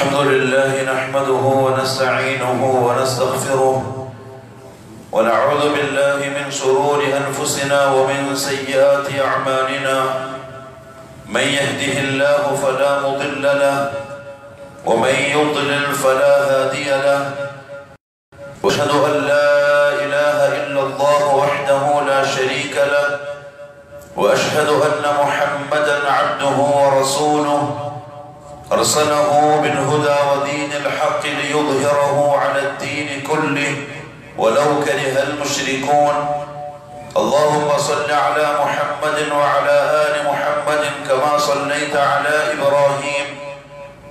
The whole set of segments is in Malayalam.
الحمد لله نحمده ونستعينه ونستغفره ونعوذ بالله من شرور أنفسنا ومن سيئات أعمالنا. من يهده الله فلا مضل له ومن يضلل فلا هادي له. وأشهد أن لا إله إلا الله وحده لا شريك له. وأشهد أن محمدا عبده ورسوله. أرسله بالهدى ودين الحق ليظهره على الدين كله ولو كره المشركون. اللهم صل على محمد وعلى آل محمد كما صليت على إبراهيم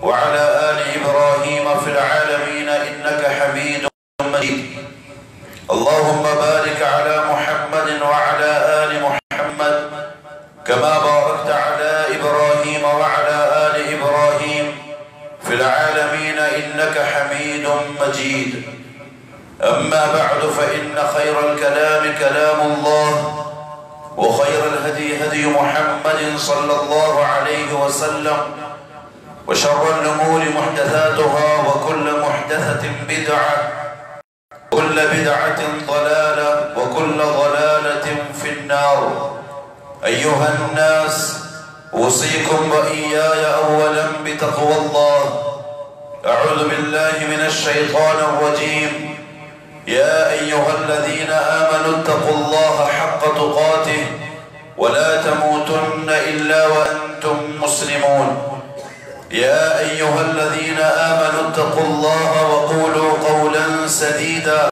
وعلى آل إبراهيم في العالمين إنك حميد مجيد. اللهم بارك على محمد وعلى آل محمد كما باركت حميد مجيد. أما بعد فإن خير الكلام كلام الله وخير الهدي هدي محمد صلى الله عليه وسلم وشر الأمور محدثاتها وكل محدثة بدعة كل بدعة ضلالة وكل ضلالة في النار. أيها الناس أوصيكم وإياي أولا بتقوى الله. أعوذ بالله من الشيطان الرجيم. يا أيها الذين آمنوا اتقوا الله حق تقاته ولا تموتن إلا وأنتم مسلمون. يا أيها الذين آمنوا اتقوا الله وقولوا قولا سديدا.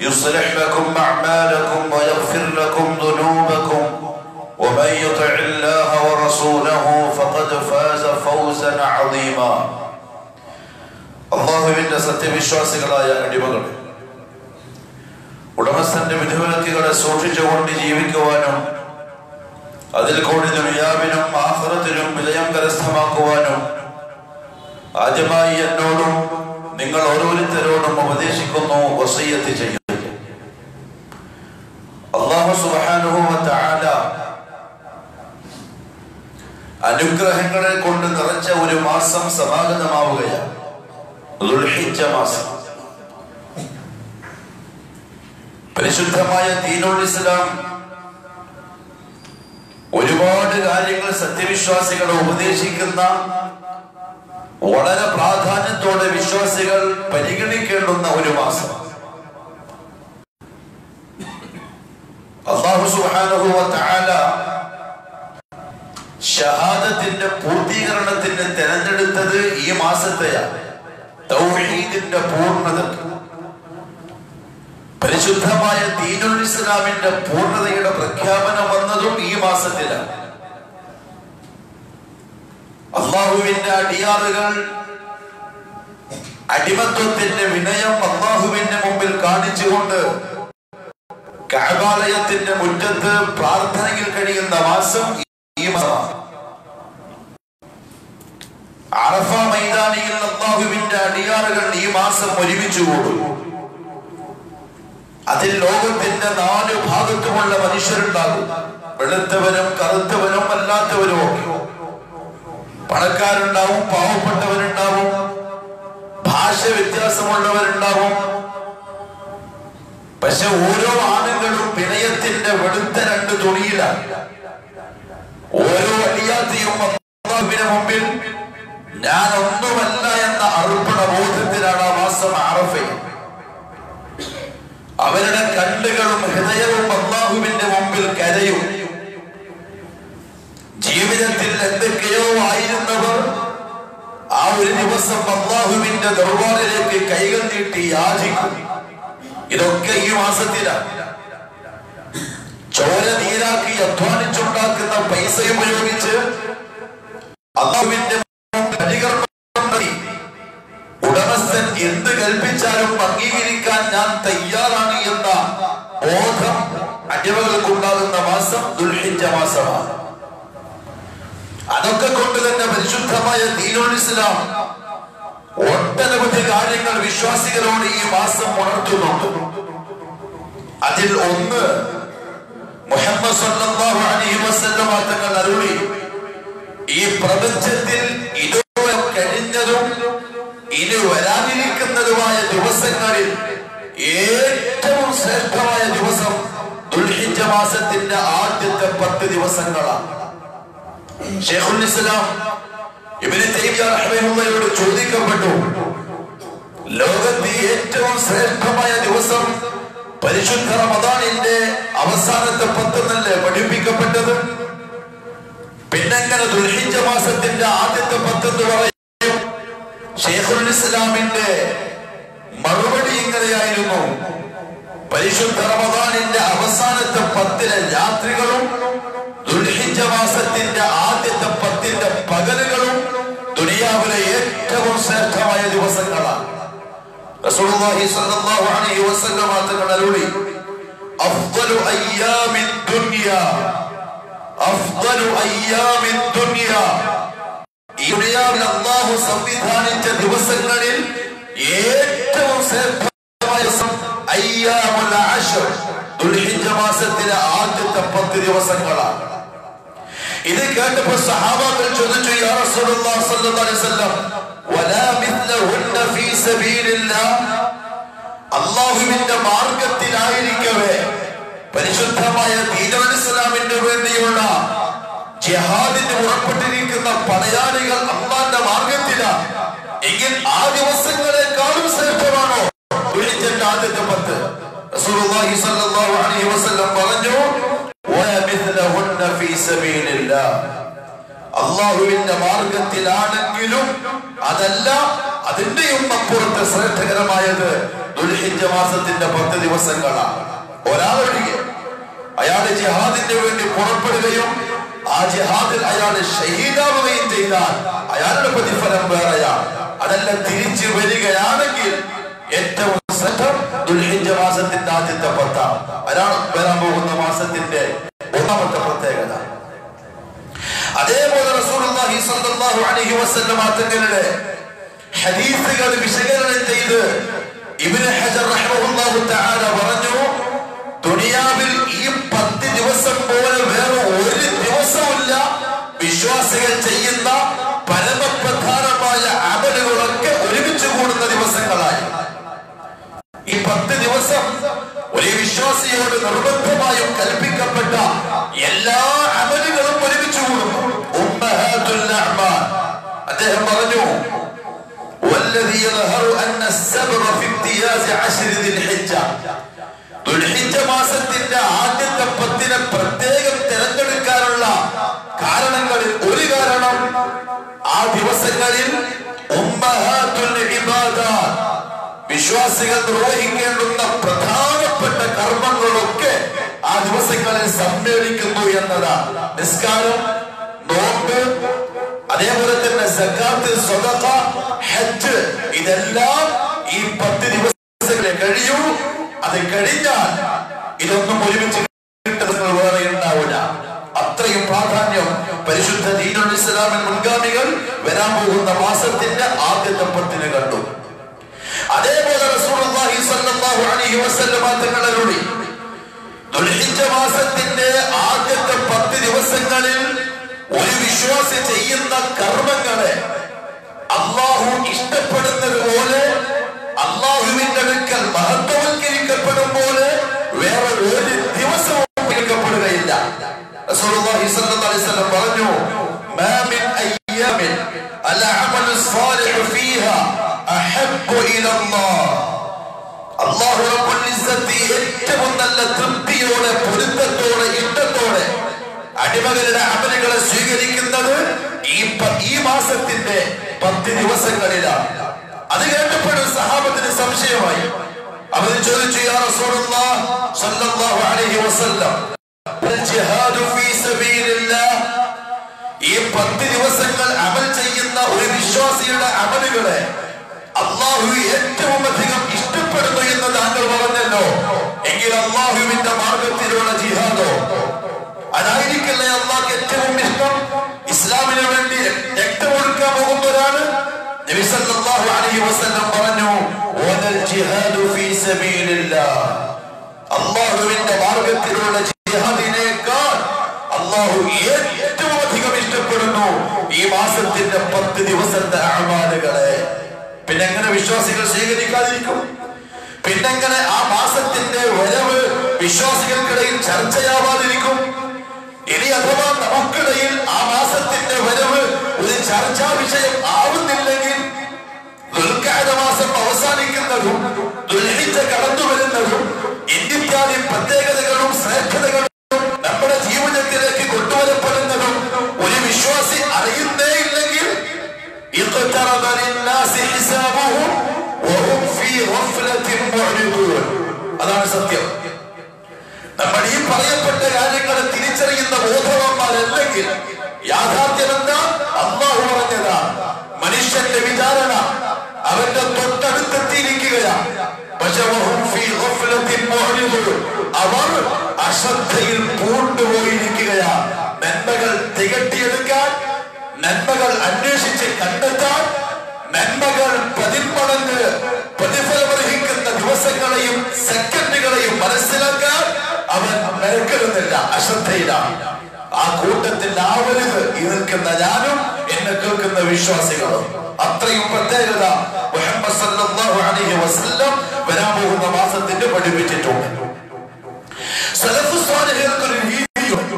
يصلح لكم أعمالكم ويغفر لكم ذنوبكم. ومن يطع الله ورسوله فقد فاز فوزا عظيما. അള്ളാഹുവിന്റെ സത്യവിശ്വാസികളായ അടിമകളെ ഉടമസ്ഥന്റെ വിധിവിലക്കുകളെ സൂക്ഷിച്ചുകൊണ്ട് ജീവിക്കുവാനും അതിൽ കൂടി ദുനിയാവിനും ആഹ്റത്തിനും വിജയം കരസ്ഥമാക്കുവാനും ആദ്യമായി എന്നോടും നിങ്ങൾ ഓരോരുത്തരോടും ഉപദേശിക്കുന്നു വസയ്യത്ത് ചെയ്യുന്നു. അള്ളാഹു വ അനുഗ്രഹങ്ങളെ കൊണ്ട് നിറച്ച ഒരു മാസം സമാഗതമാവുകയാണ്. മാസം പരിശുദ്ധമായ ദീനുൽ ഇസ്ലാം. ഒരുപാട് കാര്യങ്ങൾ സത്യവിശ്വാസികളെ ഉപദേശിക്കുന്ന വളരെ പ്രാധാന്യത്തോടെ വിശ്വാസികൾ പരിഗണിക്കേണ്ടുന്ന ഒരു മാസം. അള്ളാഹു സുബ്ഹാനഹു വ തആല ഷഹാദത്തിന്റെ പൂർത്തീകരണത്തിന് തെരഞ്ഞെടുത്തത് ഈ മാസത്തെയാണ്. പൂർണത പരിശുദ്ധമായ ദീനുൽ ഇസ്ലാമിന്റെ പൂർണതയുടെ പ്രഖ്യാപനം വന്നതും ഈ മാസത്തിലാണ്. അള്ളാഹുവിന്റെ അടിയാറുകൾ അടിമത്വത്തിന്റെ വിനയം അള്ളാഹുവിന്റെ മുമ്പിൽ കാണിച്ചുകൊണ്ട് കാബാലയത്തിന്റെ മുറ്റത്ത് പ്രാർത്ഥനയിൽ കഴിയുന്ന മാസം ഈ മാസമാണ്. അറഫ മൈതാനിയിൽ അള്ളാഹുവിന്റെ അടിയാറുകൾ ഈ മാസം ഒരുമിച്ച് കൂടും. അതിൽ ലോകത്തിന്റെ നാല് ഭാഗത്തുമുള്ള മനുഷ്യരുണ്ടാകും. വെളുത്തവരും കറുത്തവരും അല്ലാത്തവരും ഒക്കെ. പണക്കാരുണ്ടാവും പാവപ്പെട്ടവരുണ്ടാവും ഭാഷ വ്യത്യാസമുള്ളവരുണ്ടാവും. പക്ഷെ ഓരോ ആണുങ്ങളും വിനയത്തിന്റെ വെളുത്ത രണ്ട് തുണിയിലാണ്. ഓരോ അടിയാത്തിയും മുമ്പിൽ ഞാൻ ഒന്നുമല്ല എന്ന അർപ്പണ ബോധത്തിലാണ് ആ മാസം ആറഫ അവരുടെ കണ്ണുകളും ഹൃദയവും അള്ളാഹുവിന്റെ മുമ്പിൽ കരയും. ജീവിതത്തിൽ എന്തൊക്കെയോ ആയിരുന്നവർ ആ ഒരു ദിവസം അള്ളാഹുവിന്റെ ദർബാറിലേക്ക് കൈകൾ നീട്ടി യാചിക്കും. ഇതൊക്കെ ഈ മാസത്തിലാണ് ചോര നീരാക്കി അധ്വാനിച്ചുണ്ടാക്കുന്ന പൈസ ഉപയോഗിച്ച് അള്ളാഹുവിന്റെ ഉടമസ്ഥൻ എന്ത് കൽപ്പിച്ചാലും അംഗീകരിക്കാൻ ഞാൻ തയ്യാറാണ് എന്ന ബോധം അടിമകൾക്കുണ്ടാകുന്ന മാസം ദുൽഹിജ മാസമാണ്. അതൊക്കെ കൊണ്ട് തന്നെ പരിശുദ്ധമായ ദീനുൽ ഒട്ടനവധി കാര്യങ്ങൾ വിശ്വാസികളോട് ഈ മാസം ഉണർത്തുന്നുണ്ട്. അതിൽ ഒന്ന് മുഹമ്മദ് സല്ലല്ലാഹു അലൈഹി വസല്ലം അരുളി ഈ പ്രപഞ്ചത്തിൽ ഇതുവരെ കഴിഞ്ഞതും ഇനി വരാനിരിക്കുന്നതുമായ ദിവസങ്ങളിൽ ഏറ്റവും ശ്രേഷ്ഠമായ ദിവസം ദുൽഹിജ മാസത്തിന്റെ ആദ്യത്തെ പത്ത് ദിവസങ്ങളാണ്. ഷെയ്ഖുൽ ഇസ്ലാം ഇവന് തൈമിയോട് ചോദിക്കപ്പെട്ടു ലോകത്തെ ഏറ്റവും ശ്രേഷ്ഠമായ ദിവസം പരിശുദ്ധ റമദാനിന്റെ അവസാനത്തെ പത്ത് നല്ലേ പഠിപ്പിക്കപ്പെട്ടത്? പിന്നെങ്ങനെ ദുൽഹിജ മാസത്തിന്റെ ആദ്യത്തെ പത്ത് എന്ന് പറയും? ഇസ്ലാമിന്റെ മറുപടി ഇങ്ങനെയായിരുന്നു പരിശുദ്ധ റമദാനിന്റെ അവസാനത്തെ പത്തിലെ രാത്രികളും ദുൽഹിജ മാസത്തിന്റെ ആദ്യത്തെ പത്തിന്റെ പകലുകളും ദുനിയാവിലെ ഏറ്റവും ശ്രേഷ്ഠമായ ദിവസങ്ങളാണ്. റസൂലുള്ളാഹി സ്വല്ലല്ലാഹു അലൈഹി അരുളി അഫ്ദലു അയ്യാമിൻ ദുനിയ. ഈ ദുനിയാവിൽ അല്ലാഹു സംവിധാനിച്ച ദിവസങ്ങളിൽ ഏറ്റവും മാസത്തിലെ ആദ്യത്തെ പത്ത് ദിവസങ്ങളാണ്. ഇത് കേട്ടപ്പോൾ സഹാബാക്കൾ ചോദിച്ചു യാ റസൂലുള്ളാഹി അലൈഹി വലാ മിത്ലഹുന്ന ഫീ സബീലില്ലാഹ് അല്ലാഹുവിന്റെ മാർഗത്തിലായിരിക്കവേ പരിശുദ്ധമായ ദീനുൽ ഇസ്ലാമിന് വേണ്ടിയുള്ള ജഹാദിന് പുറപ്പെട്ടിരിക്കുന്ന പടയാളികൾ അമ്മാന്റെ മാർഗത്തിലാണ് എങ്കിൽ ആ ദിവസങ്ങളെക്കാളും ശ്രേഷ്ഠമാണോ വിളിച്ചിട്ട് ആദ്യത്തെ പത്ത്. പറഞ്ഞു അള്ളാഹുവിന്റെ മാർഗത്തിലാണെങ്കിലും അതല്ല അതിന്റെയും അപ്പുറത്ത് ശ്രേഷ്ഠകരമായത് ദുൽഹിജ മാസത്തിന്റെ പത്ത് ദിവസങ്ങളാണ്. ഒരാളൊഴികെ. അയാൾ ജിഹാദിന്റെ വേണ്ടി പുറപ്പെടുകയും ആ ജിഹാദിൽ അയാൾ ഷഹീദാവുകയും ചെയ്താൽ അയാളുടെ പ്രതിഫലം വേറെയാണ് അതെല്ലാം തിരിച്ചു വരികയാണെങ്കിൽ ഏറ്റവും ശ്രദ്ധം ദുൽഹിജ്ജ മാസത്തിന്റെ ആദ്യത്തെ പത്താം. വരാൻ വരാൻ പോകുന്ന മാസത്തിന്റെ ഒന്നാമത്തെ പ്രത്യേകത. അതേപോലെ റസൂലുള്ളാഹി സ്വല്ലല്ലാഹു അലൈഹി വസല്ലം തങ്ങളുടെ ഹദീസുകൾ വിശകലനം ചെയ്ത് ഇബ്നു ഹജർ റഹ്മഹുല്ലാഹു തആല പറഞ്ഞു ദുനിയാവിൽ ഈ പത്ത് ദിവസം പോലെ വേറെ പത്ത് ദിവസം ഒരു വിശ്വാസിയോട് നിർബന്ധമായും കൽപ്പിക്കപ്പെട്ട എല്ലാ അമലുകളും ഒരുമിച്ച് കൂടുന്നു അദ്ദേഹം പറഞ്ഞു മാസത്തിന്റെ ആദ്യത്തെ പത്തിനെ പ്രത്യേകം തിരഞ്ഞെടുക്കാനുള്ള കാരണങ്ങളിൽ ഒരു കാരണം ആ ദിവസങ്ങളിൽ ഉമ്മഹാത്തുൽ ഇബാദ വിശ്വാസികൾ നിർവഹിക്കേണ്ടുന്ന പ്രധാനപ്പെട്ട കർമ്മങ്ങളൊക്കെ ആ ദിവസങ്ങളിൽ സമ്മേളിക്കുന്നു എന്നതാണ്. നിസ്കാരം നോമ്പ് അതേപോലെ തന്നെ സക്കാത്ത് സ്വതക്ക ഹജ്ജ് ഇതെല്ലാം ഈ പത്ത് ദിവസങ്ങളെ കഴിയൂ. അത് കഴിഞ്ഞാൽ ഇതൊന്നും ഒരുമിച്ച് വേറെ ഉണ്ടാവില്ല. അത്രയും പ്രാധാന്യം പരിശുദ്ധ ദീനുൽ ഇസ്ലാമിൻ മുൻഗാമികൾ വരാൻ പോകുന്ന മാസത്തിന്റെ ആദ്യത്തെ പത്തിന് കണ്ടു. അതേപോലെ റസൂലുള്ളാഹി സ്വല്ലല്ലാഹു അലൈഹി വസല്ലമ അരുളി ദുൽഹിജ്ജ മാസത്തിന്റെ ആദ്യത്തെ പത്ത് ദിവസങ്ങളിൽ ഒരു വിശ്വാസി ചെയ്യുന്ന കർമ്മങ്ങളെ അള്ളാഹു ഇഷ്ടപ്പെടുന്നത് പോലെ അള്ളാഹുവിന്റെ അടുക്കൽ മഹത്വവൽക്കരിക്കപ്പെടും പോലെ വേറെ ഒരു ദിവസവും പിടിക്കപ്പെടുകയില്ല റസൂലുള്ളാഹി സ്വല്ലല്ലാഹു അലൈഹി വസല്ലം പറഞ്ഞു മാ മിൻ അയ്യാമിൻ അമലു ഏറ്റവും നല്ല തൃപ്തിയോടെ പൊരുത്തത്തോടെ ഇഷ്ടത്തോടെ അടിമകളുടെ അമലുകളെ സ്വീകരിക്കുന്നത് ഈ ഈ മാസത്തിന്റെ പത്ത് ദിവസങ്ങളിലാണ്. അത് കേട്ടപ്പോഴും സഹാബത്തിന് സംശയമായി. അവർ ചോദിച്ചു യാ റസൂലുള്ളാഹ് സ്വല്ലല്ലാഹു അലൈഹി വസല്ലം ജിഹാദു ഫീ സബീലില്ലാഹ് ഈ പത്ത് ദിവസങ്ങൾ അമൽ ചെയ്യുന്ന ഒരു വിശ്വാസിയുടെ അമലുകളെ അള്ളാഹു ഏറ്റവും അധികം ഇഷ്ടപ്പെടുന്നു എന്ന് താങ്കൾ പറഞ്ഞല്ലോ. എങ്കിൽ അള്ളാഹുവിന്റെ മാർഗത്തിലുള്ള ജിഹാദോ? അതായിരിക്കല്ലേ അള്ളാഹ് ഏറ്റവും ഇഷ്ടം? ഇസ്ലാമിന് വേണ്ടി രക്തമൊടുക്കാൻ പോകുന്നവരാണ്. നബി സല്ലല്ലാഹു അലൈഹി വസല്ലം പറഞ്ഞു "വലൽ ജിഹാദു ഫീ സബീലില്ലാഹ്." അള്ളാഹുവിന്റെ മാർഗത്തിലുള്ള ജിഹാദിനേക്കാൾ അള്ളാഹു ഏറ്റവും അധികം ഇഷ്ടപ്പെടുന്നു ഈ മാസത്തിന്റെ പത്ത് ദിവസത്തെ അമാലുകളെ പിന്നെങ്ങനെ വിശ്വാസികൾ സ്വീകരിക്കാതിരിക്കും? പിന്നെങ്ങനെ ആ മാസത്തിന്റെ വരവ് വിശ്വാസികൾക്കിടയിൽ ചർച്ചയാവാതിരിക്കും? ഇനി അഥവാ നമുക്കിടയിൽ ആ മാസത്തിന്റെ വരവ് ഒരു ചർച്ചാ വിഷയം ആവുന്നില്ലെങ്കിൽ ദുൽഖാത മാസം അവസാനിക്കുന്നതും ദുൽഹിജ്ജ കടന്നു വരുന്നതും ഇന്ത്യ പ്രത്യേകതകളും ശ്രേഷ്ഠതകളും നമ്മുടെ اقترب للناس حسابهم وهم في غفلة معرضون അതാണ് സത്യം നമ്മൾ ഈ പറയപ്പെട്ട കാര്യങ്ങളെ തിരിച്ചറിയുന്ന ബോധവാന്മാരല്ലെങ്കിൽ യാഥാർത്ഥ്യം എന്താ അള്ളാഹു പറഞ്ഞതാ മനുഷ്യന്റെ വിചാരണ അവന്റെ തൊട്ടടുത്തെത്തിയിരിക്കുകയാണ് പക്ഷെ വഹും ഫീ ഗഫ്ലത്തിൻ മുഅ്രിദൂൻ. അവർ അശ്രദ്ധയിൽ പൂണ്ടുപോയിരിക്കുകയാ നന്മകൾ തികട്ടിയെടുക്കാൻ നന്മകൾ അന്വേഷിച്ച് കണ്ടെത്താൻ നന്മകൾ പതിന്മടങ്ങ് പ്രതിഫലമർഹിക്കുന്ന ദിവസങ്ങളെയും സെക്കൻഡുകളെയും മനസ്സിലാക്കാൻ അവൻ മെനക്കെടുന്നില്ല അശ്രദ്ധയിലാണ് ആ കൂട്ടത്തിൽ ആവരുത് ഇരിക്കുന്ന ഞാനും എന്നെ കേൾക്കുന്ന വിശ്വാസികളും. അത്രയും പ്രത്യേകത മുഹമ്മദ് സല്ലല്ലാഹു അലൈഹി വസല്ലം വരാൻ പോകുന്ന മാസത്തിന്റെ പഠിപ്പിച്ചിട്ടുണ്ട്. സലഫ് സ്വാലിഹർക്ക് ഒരു രീതിയുണ്ട്.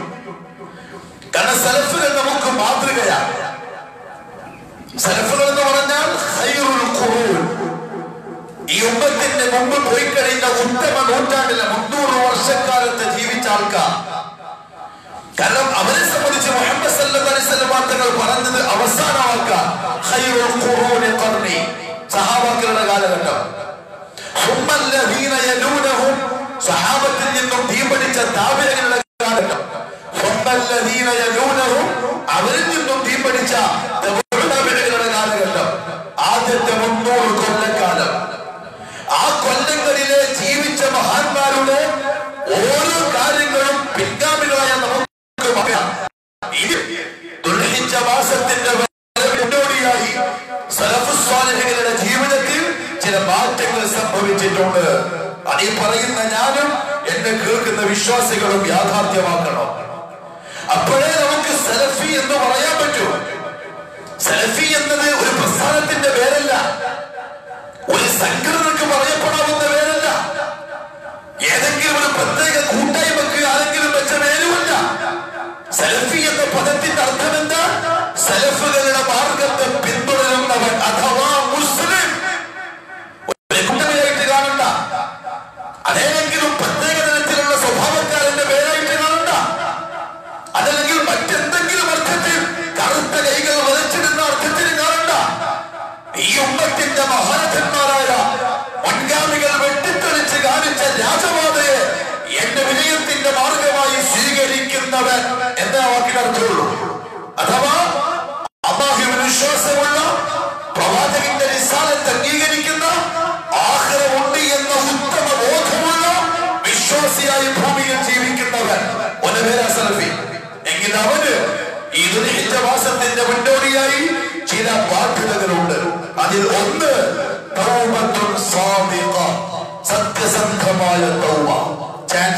കാരണം സലഫുകൾ നമുക്ക് മാതൃകയാണ് സലഫുകൾ പറഞ്ഞാൽ ഈ ഉമ്മത്തിന്റെ മുമ്പ് പോയി കഴിഞ്ഞ ഉത്തമ നൂറ്റാണ്ടിലെ മുന്നൂറ് വർഷക്കാലത്ത് ജീവിച്ച ആൾക്കാർ. കാരണം അവരെ സംബന്ധിച്ച് മുഹമ്മദ് സല്ലാസ്ലമാങ്ങൾ പറഞ്ഞത് അവസാന ആൾക്കാർ. സഹാബാക്കളുടെ കാലഘട്ടം. സഹാബത്തിൽ നിന്നും തീപിടിച്ച താപനങ്ങളുടെ കാലഘട്ടം. അവരിൽ നിന്നും തീപിടിച്ച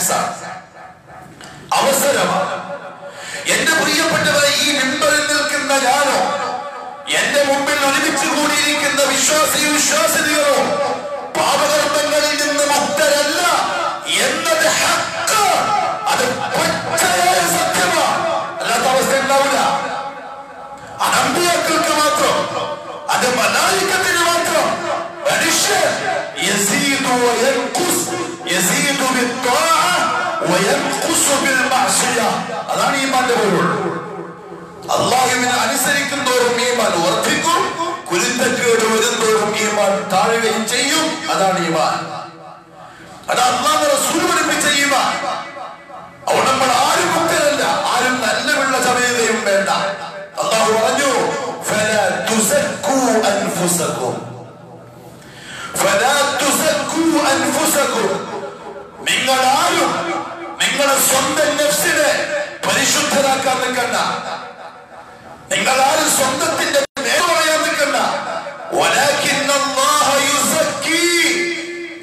ചാൻസ് അവസരമാണ് എന്റെ പ്രിയപ്പെട്ടവരെ ഈ മെമ്പറിൽ നിൽക്കുന്ന ഞാനോ എന്റെ മുമ്പിൽ ഒരുമിച്ച് കൂടിയിരിക്കുന്ന വിശ്വാസി വിശ്വാസികളോ പാപകർമ്മങ്ങളിൽ നിന്ന് മുക്തരല്ല എന്നത് ഹക്ക്. അത് സത്യമാണ് മാത്രം അത് അതാണ് ഈമാന്റെ പൊരുൾ അള്ളാഹുവിനെ അനുസരിക്കും തോറും ഈമാൻ വർദ്ധിക്കും കുരുത്തക്കേട് വരുന്തോറും ഈമാൻ താഴുകയും ചെയ്യും അതാണ് ഈമാൻ അത് അള്ളാഹ് റസൂൽ പഠിപ്പിച്ച ഈമാൻ അവിടെ നമ്മൾ ആരും മുക്തരല്ല ആരും നല്ല വെള്ള സമയതയും വേണ്ട അള്ളാഹു പറഞ്ഞു فلا تزكوا أنفسكم فلا تزكوا أنفسكم നിങ്ങൾ ആരും നിങ്ങളെ സ്വന്തം നെഫ്സിനെ പരിശുദ്ധരാക്കാൻ നിൽക്കണ്ട. നിങ്ങൾ ആരും സ്വന്തത്തിന്റെ നേരെ പറയാൻ നിൽക്കണ്ട.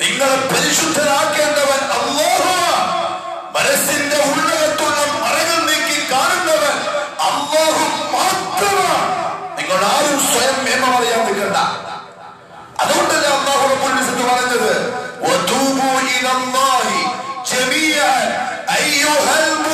നിങ്ങളെ പരിശുദ്ധരാക്കേണ്ടവൻ അള്ളാഹ മനസ്സിന്റെ ഉള്ളകത്തുള്ള മറകൾ നീക്കി കാണുന്നവൻ അള്ളാഹു മാത്രമാണ്. നിങ്ങൾ ആരും സ്വയം മേമ പറയാൻ നിൽക്കണ്ട. അതുകൊണ്ടല്ലേ അള്ളാഹു പറഞ്ഞത്? ഒതൂബു ഇനല്ലാഹ് your home.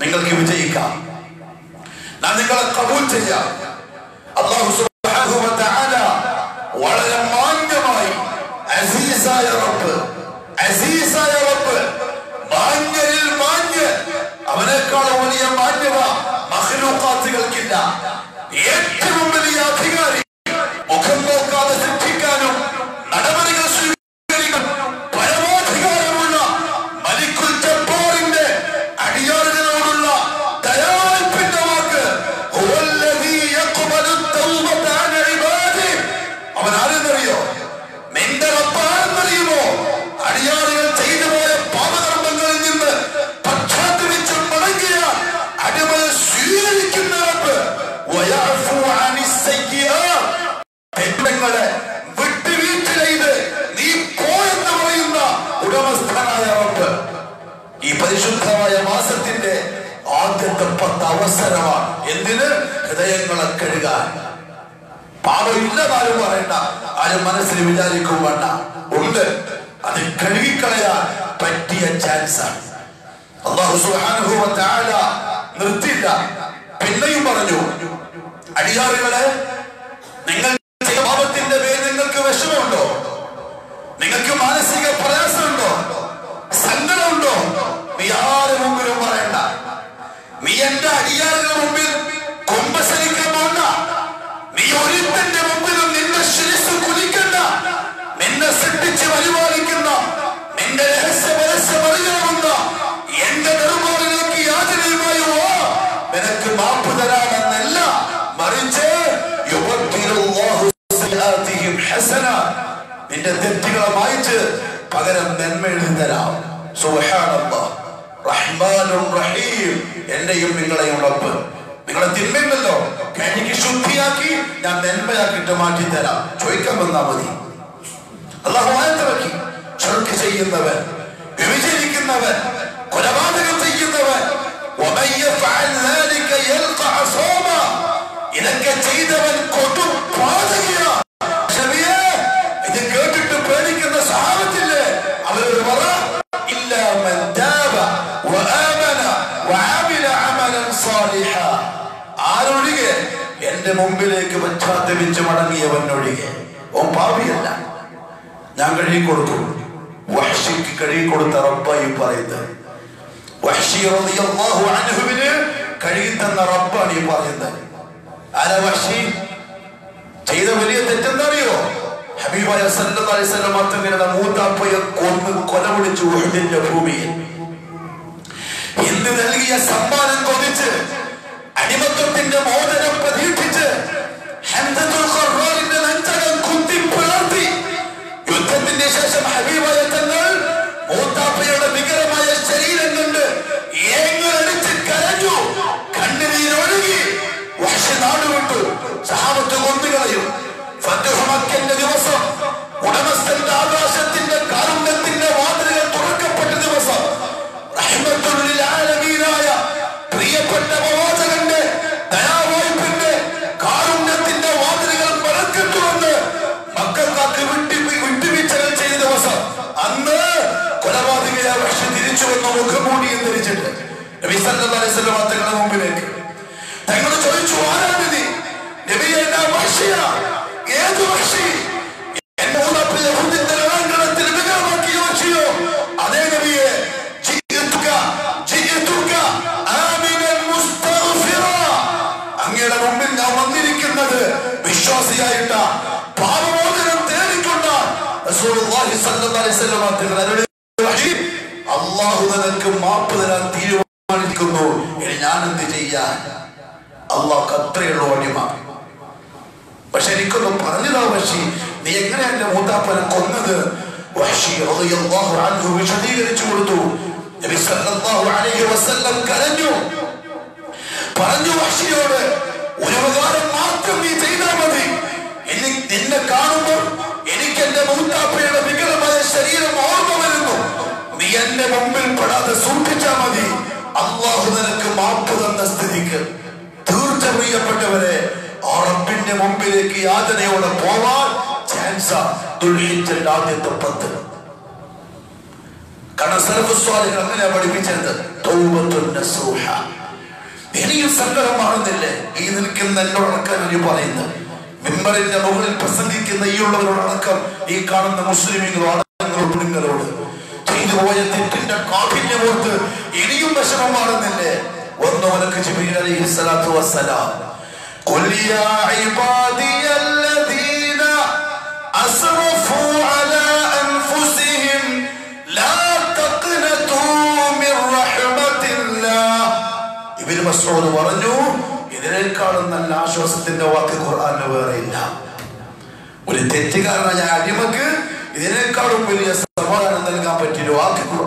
നിങ്ങൾക്ക് വിജയിക്കാം ഞാൻ നിങ്ങളെ കബൂൽ ചെയ്യാം. തആല വളരെ മാന്യമായി അസീസായ റബ്ബ് അസീസായ റബ്ബ് മാന്യരിൽ മാന്യ അവനേക്കാൾ വലിയ മാന്യത മഖ്ലൂഖാത്തുകൾക്കില്ല. ഏറ്റവും വലിയ അധികാരി അവസരമാണ് എന്തിന്? ഹൃദയങ്ങളെ കഴുകാൻ. പാപമില്ലെന്നാരും പറയണ്ട. ആരും മനസ്സിൽ വിചാരിക്കും വേണ്ട. ഉണ്ട്. അത് കഴുകിക്കളയാൻ പറ്റിയ ചാൻസ് ആണ്. നിർത്തിയില്ല. പിന്നെയും പറഞ്ഞു അടിയാറുകളെ നിങ്ങൾ പാപത്തിന്റെ പേരിൽ നിങ്ങൾക്ക് വിഷമമുണ്ടോ? നിങ്ങൾക്ക് മാനസിക നിന്റെ രഹസ്യ പരസ്യം അറിയാവുന്ന എന്റെ നെടുമാറിലേക്ക് യാചനയുമായി നിനക്ക് മാപ്പ് തരാമെന്നല്ല. മറിച്ച് നിന്റെ തെറ്റുകളെ മായിച്ച് പകരം നന്മ എഴുതി തരാം. എന്റെയും നിങ്ങളെയും റബ്ബ് നിങ്ങളെ തിന്മയുണ്ടല്ലോ. എനിക്ക് ശുദ്ധിയാക്കി ഞാൻ നന്മയാക്കിയിട്ട് മാറ്റി തരാം ചോദിക്കാൻ വന്നാ മതി. അള്ളാഹു ആയത്തിറക്കി ചെറുക്ക് ചെയ്യുന്നവൻ വിഭജിക്കുന്നവൻ കൊലപാതകം ചെയ്യുന്നവൻ. ഇതൊക്കെ ചെയ്തവൻ കേട്ടിട്ട് പേടിക്കുന്ന സാഹചര്യത്തിൽ അവരോട് പറ ആരൊഴികെ? എന്റെ മുമ്പിലേക്ക് പശ്ചാത്തപിച്ച് മടങ്ങിയവനൊഴികെ. ഓ പാവിയല്ല ഞാൻ കഴുകി കൊടുക്കും. വഹ്ഷിക്ക് കഴുകി കൊടുത്ത റബ്ബായി പറയുന്നത്. വഹ്ഷി റളിയല്ലാഹു അൻഹുവിന് കഴുകി തന്ന റബ്ബാണ് ഈ പറയുന്നത്. ആരാ വഹ്ഷി? ചെയ്ത വലിയ തെറ്റെന്തറിയോ? ഹബീബായ സല്ലല്ലാഹു അലൈഹി വസല്ലം തങ്ങളുടെ മൂത്താപ്പയെ കൊന്ന് കൊല വിളിച്ചു ഭൂമിയിൽ. എന്ത് നൽകിയ സമ്മാനം കൊതിച്ച് അടിമത്വത്തിന്റെ മോചനം പ്രതീക്ഷിച്ച് ഹംദത്തുൽ ഖർറാറിന്റെ നെഞ്ചകം പക്ഷെ തിരിച്ചു വന്ന മുഖമൂടിയും ധരിച്ചിട്ട് നബി സല്ലല്ലാഹു തങ്ങളുടെ മുമ്പിലേക്ക്. തങ്ങൾ ചോദിച്ചു ആരാണ് നീ? നബിയെ ഞാൻ വഹ്ഷിയാ ഏത് വഹ്ഷി എന്റെ ഉള്ളപ്പിൽ യഹൂദിന്റെ രണാങ്കണത്തിൽ വികലമാക്കി യോജിയോ അതേ നബിയെ അങ്ങയുടെ മുമ്പിൽ ഞാൻ വന്നിരിക്കുന്നത് വിശ്വാസിയായിട്ട. പാപമോചനം തേടിക്കൊണ്ട്. റസൂലുള്ളാഹി സ്വല്ലല്ലാഹു അലൈഹി വസല്ലം വഹി, അള്ളാഹു നിനക്ക് മാപ്പ് തരാൻ തീരുമാനിക്കുന്നു ഞാൻ എന്ത് ചെയ്യാൻ? അള്ളാഹ് അത്രയുള്ള അടിമ പക്ഷെ എനിക്കൊന്നും പറഞ്ഞതാ പക്ഷി നീ എങ്ങനെ എന്റെ മൂത്താപ്പനെ കൊന്നത്? വിശദീകരിച്ചു കൊടുത്തു. കരഞ്ഞു. പറഞ്ഞു വഷിയോട് ഒരു ഉപകാരം മാത്രം നീ ചെയ്താൽ മതി. നിന്നെ കാണുമ്പോൾ എനിക്ക് എന്റെ മൂത്താപ്പയുടെ വികലമായ ശരീരം ഓർമ്മ എന്റെ മുമ്പിൽ പെടാതെ സൂക്ഷിച്ചാ മതി. അള്ളാഹു നിനക്ക് മാപ്പ് തന്ന സ്ഥിതിക്ക്. തീർച്ച പ്രിയപ്പെട്ടവരെ ആ റബ്ബിന്റെ മുമ്പിലേക്ക് യാതനയോടെ പോവാൻ ചാൻസ് ദുൽഹിജ്ജന്റെ ആദ്യത്തെ പത്ത്. കാരണം സർവസ്വാദികൾ അങ്ങനെ പഠിപ്പിച്ചത്. തൗബത്തുൻ സങ്കടം മാറുന്നില്ലേ? ഈ നിൽക്കുന്ന എന്നോടക്കം ഇനി പറയുന്നത് മിമ്പറിന്റെ മുകളിൽ പ്രസംഗിക്കുന്ന ഈ ഉള്ളവരോടക്കം ഈ കാണുന്ന മുസ്ലിമീങ്ങളോ ആണുങ്ങളോ പെണ്ണുങ്ങളോട് ചെയ്തുപോയ തെറ്റിന്റെ കാഠിന്യമോർത്ത് ഇനിയും വിഷമം മാറുന്നില്ലേ ഒന്ന് മുതൽക്ക് ഇബാദിയല്ലദീന അസ്റഫു അലാ അൻഫുസിഹിം ലാ മിർ മസ്ഊദ് പറഞ്ഞു ഇതിനേക്കാളും നല്ല ആശ്വാസത്തിന്റെ വാക്ക് ഖുർആനിൽ വേറെയില്ല ഒരു തെറ്റുകാരനായ അടിമക്ക് ഇതിനേക്കാളും വലിയ പറ്റിയ വാക്ക്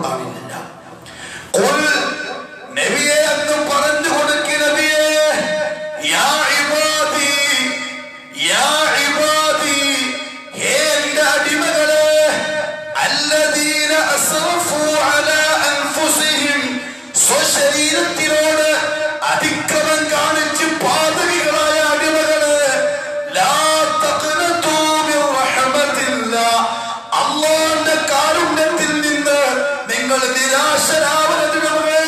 നിങ്ങൾ നിരാശരാവരുതേ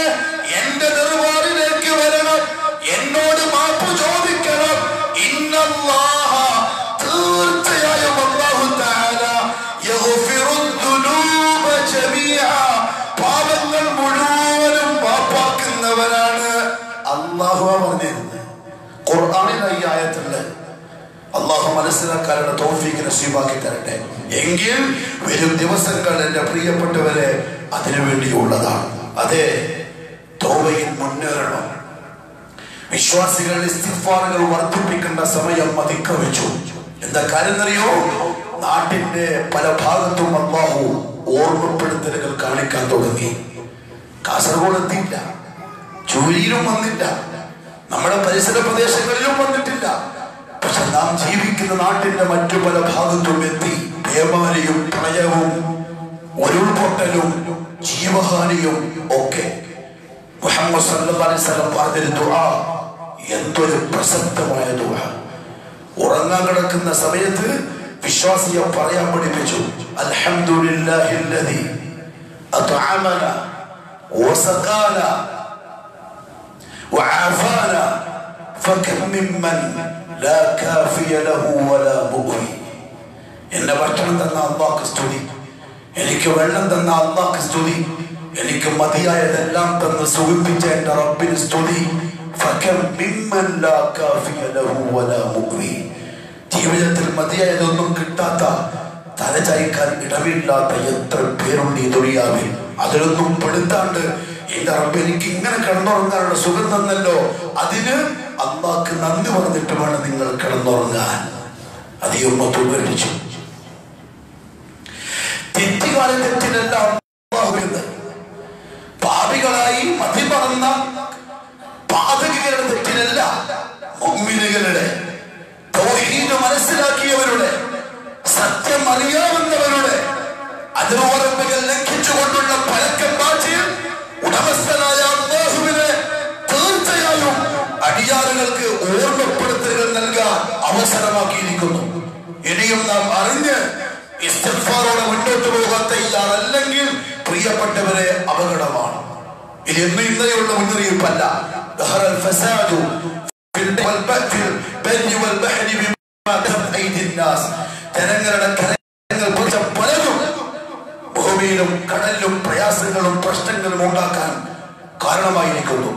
എന്റെ ദർബാറിലേക്ക് വരണം. എന്നോട് മാപ്പ് ചോദിക്കണം. ഇന്നല്ലാഹ തീർച്ചയായും അല്ലാഹു തആല യഗ്ഫിറു ദുനൂബ ജമീഅ. പാപങ്ങൾ മുഴുവനും മാപ്പാക്കുന്നവനാണ്. അല്ലാഹു പറഞ്ഞിരുന്നത്. ഖുർആനിൽ ഈ ആയത്തുണ്ട്. മനസ്സിലാക്കാനുള്ള തോഫീക്ക് നസീബാക്കി തരട്ടെ. എങ്കിൽ വരും ദിവസങ്ങൾ എന്റെ പ്രിയപ്പെട്ടവരെ അതിനു വേണ്ടിയുള്ളതാണ്. അതെ തോവയിൽ മുന്നേറണം. വിശ്വാസികൾ ഇസ്തിഫാറുകൾ വർദ്ധിപ്പിക്കേണ്ട സമയം അതിക്രമിച്ചു. എന്താ കാര്യം അറിയോ നാട്ടിന്റെ പല ഭാഗത്തും അള്ളാഹു ഓർമ്മപ്പെടുത്തലുകൾ കാണിക്കാൻ തുടങ്ങി. കാസർഗോഡ് എത്തിയില്ല. ചൂരിയിലും വന്നില്ല. നമ്മുടെ പരിസര പ്രദേശങ്ങളിലും വന്നിട്ടില്ല. പക്ഷെ നാം ജീവിക്കുന്ന നാട്ടിന്റെ മറ്റു പല ഭാഗത്തും എത്തി പേമാരിയും പ്രളയവും ഉരുൾപൊട്ടലും ജീവഹാനിയും ഒക്കെ മുഹമ്മദ് സല്ലം പറഞ്ഞൊരു ദുഹ എന്തൊരു പ്രസക്തമായ ദുഹ ഉറങ്ങാൻ കിടക്കുന്ന സമയത്ത് വിശ്വാസിയെ പറയാൻ പഠിപ്പിച്ചു. അൽഹംദുലില്ലാഹില്ലദി അത്അമന വസഖാന വഅഫാന ഫകം മിമ്മൻ ലാ കാഫിയ ലഹു വലാ മുഗ്നി എന്നെ ഭക്ഷണം തന്ന അള്ളാഹ് സ്തുതിക്കും എനിക്ക് വെള്ളം തന്ന അള്ളാക്ക് സ്തുതി. എനിക്ക് മതിയായതെല്ലാം തന്ന് സുഖിപ്പിച്ച എന്റെ റബ്ബിന് സ്തുതി. ജീവിതത്തിൽ മതിയായതൊന്നും കിട്ടാത്ത തലചായ്ക്കാൻ ഇടവില്ലാത്ത എത്ര പേരുണ്ട് ഈ ദുനിയാവിൽ. അതിലൊന്നും പെടുത്താണ്ട് എന്റെ റബ്ബ് എനിക്ക് ഇങ്ങനെ കിടന്നുറങ്ങാനുള്ള സുഖം തന്നല്ലോ. അതിന് അള്ളാഹ്ക്ക് നന്ദി പറഞ്ഞിട്ട് വേണം നിങ്ങൾ കിടന്നുറങ്ങാൻ. അതേ ഈ ഉമ്മത്ത് അള്ളാഹു എന്ന് പാപികളായി മതി പറന്ന പാതകികളുടെ തെറ്റിനല്ല മുമ്മിനുകളുടെ മനസ്സിലാക്കിയവരുടെ സത്യം അറിയാവുന്നവരുടെ അതിർവറമ്പുകൾ ലംഘിച്ചുകൊണ്ടുള്ള പഴക്കം പാച്ചിൽ ഉടമസ്ഥനായ അള്ളാഹുവിനെ തീർച്ചയായും അടിയാറുകൾക്ക് ഓർമ്മപ്പെടുത്തലുകൾ നൽകാൻ അവസരമാക്കിയിരിക്കുന്നു. ഇനിയും നാം അറിഞ്ഞ് ഇസ്തിഫാറോടെ മുന്നോട്ട് പോകാത്ത ഇയാൾ അല്ലെങ്കിൽ പ്രിയപ്പെട്ടവരെ അപകടമാണ്. ഇത് എന്ന് ഇന്നലെയുള്ള മുന്നറിയിപ്പല്ല. ജനങ്ങളുടെ പലതും ഭൂമിയിലും കടലിലും പ്രയാസങ്ങളും പ്രശ്നങ്ങളും ഉണ്ടാക്കാൻ കാരണമായിരിക്കുന്നു.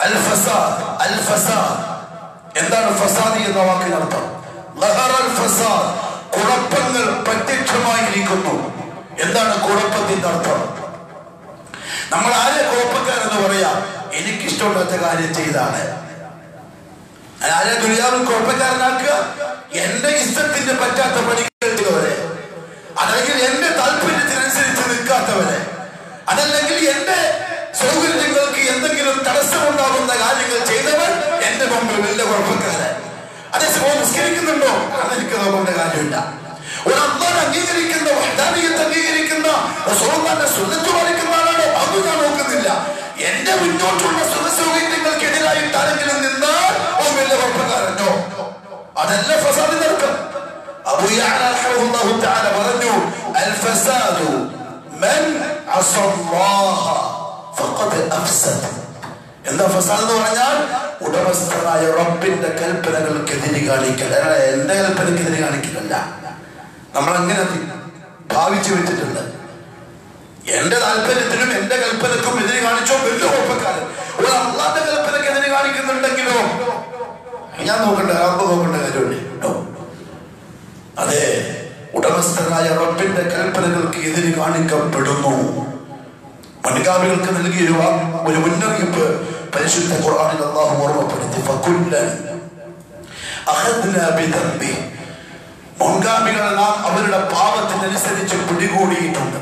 അൽ ഫസാദ് അൽ ഫസാദ്. എന്താണ് ഫസാദി എന്ന വാക്കിനർത്ഥം? ലഹർ അൽ ഫസാദ് കുഴപ്പങ്ങൾ പ്രത്യക്ഷമായിരിക്കുന്നു. എന്താണ് കുഴപ്പത്തിന്റെ അർത്ഥം? നമ്മൾ ആരെ കുഴപ്പക്കാരെന്ന് പറയാ? എനിക്കിഷ്ടമില്ലാത്ത കാര്യം ചെയ്താണ്. ആരെ ദുര്യാവിൽ കുഴപ്പക്കാരനാക്കുക? എന്റെ ഇഷ്ടത്തിന് പറ്റാത്ത പണികൾ ചെയ്തവരെ. അതല്ലെങ്കിൽ എന്റെ താല്പര്യത്തിനനുസരിച്ച് നിൽക്കാത്തവരെ. അതല്ലെങ്കിൽ എന്റെ സൗകര്യങ്ങൾക്ക് എന്തെങ്കിലും തടസ്സമുണ്ടാകുന്ന കാര്യങ്ങൾ ചെയ്തവൻ കാര്യമില്ല. ഒരു അള്ളാൻ അംഗീകരിക്കുന്ന വഹദാനിയത്ത് അംഗീകരിക്കുന്ന റസൂലുള്ളാഹിന്റെ സുന്നത്ത് പാലിക്കുന്ന ആളാണോ? അത് ഞാൻ നോക്കുന്നില്ല. എന്റെ മുന്നോട്ടുള്ള സുഖസൗകര്യങ്ങൾക്കെതിരായിട്ട് ആരെങ്കിലും നിന്നാൽ ഓ വലിയ കുഴപ്പക്കാരനോ? അതല്ല റഹിമഹുല്ലാഹു തആല പറഞ്ഞു അൽ ഫസാദു മൻ അസല്ലാഹ ഫഖദ് അഫ്സദ. എന്താ ഫസാദ് എന്ന് പറഞ്ഞാൽ ഉടമസ്ഥനായ റബ്ബിന്റെ കൽപ്പനകൾക്കെതിരെ കാണിക്കൽ. എന്റെ കൽപ്പനക്കെതിരെ കാണിക്കലല്ല. നമ്മൾ അങ്ങനെ ഭാവിച്ചു വെച്ചിട്ടുണ്ട്. എന്റെ താല്പര്യത്തിനും എന്റെ കൽപ്പനക്കും എതിരെ കാണിച്ചോ വലിയ കുഴപ്പക്കാരൻ. ഒരു അള്ളാന്റെ കൽപ്പനക്കെതിരെ കാണിക്കുന്നുണ്ടെങ്കിലോ? ഞാൻ നോക്കണ്ട അമ്മ നോക്കേണ്ട കാര്യമുണ്ട്. അതെ ഉടമസ്ഥനായ റബ്ബിന്റെ കൽപ്പനകൾക്ക് എതിരെ കാണിക്കപ്പെടുന്നു. മുൻഗാമികൾക്ക് നൽകിയ ഒരു മുന്നറിയിപ്പ് പരിശുദ്ധ ഖുർആനിൽ അള്ളാഹു ഓർമ്മപ്പെടുത്തി ഫകുല്ലൻ അഖദ്നാ ബിദംബി മുൻഗാമികൾ നാം അവരുടെ പാപത്തിനനുസരിച്ച് പിടികൂടിയിട്ടുണ്ട്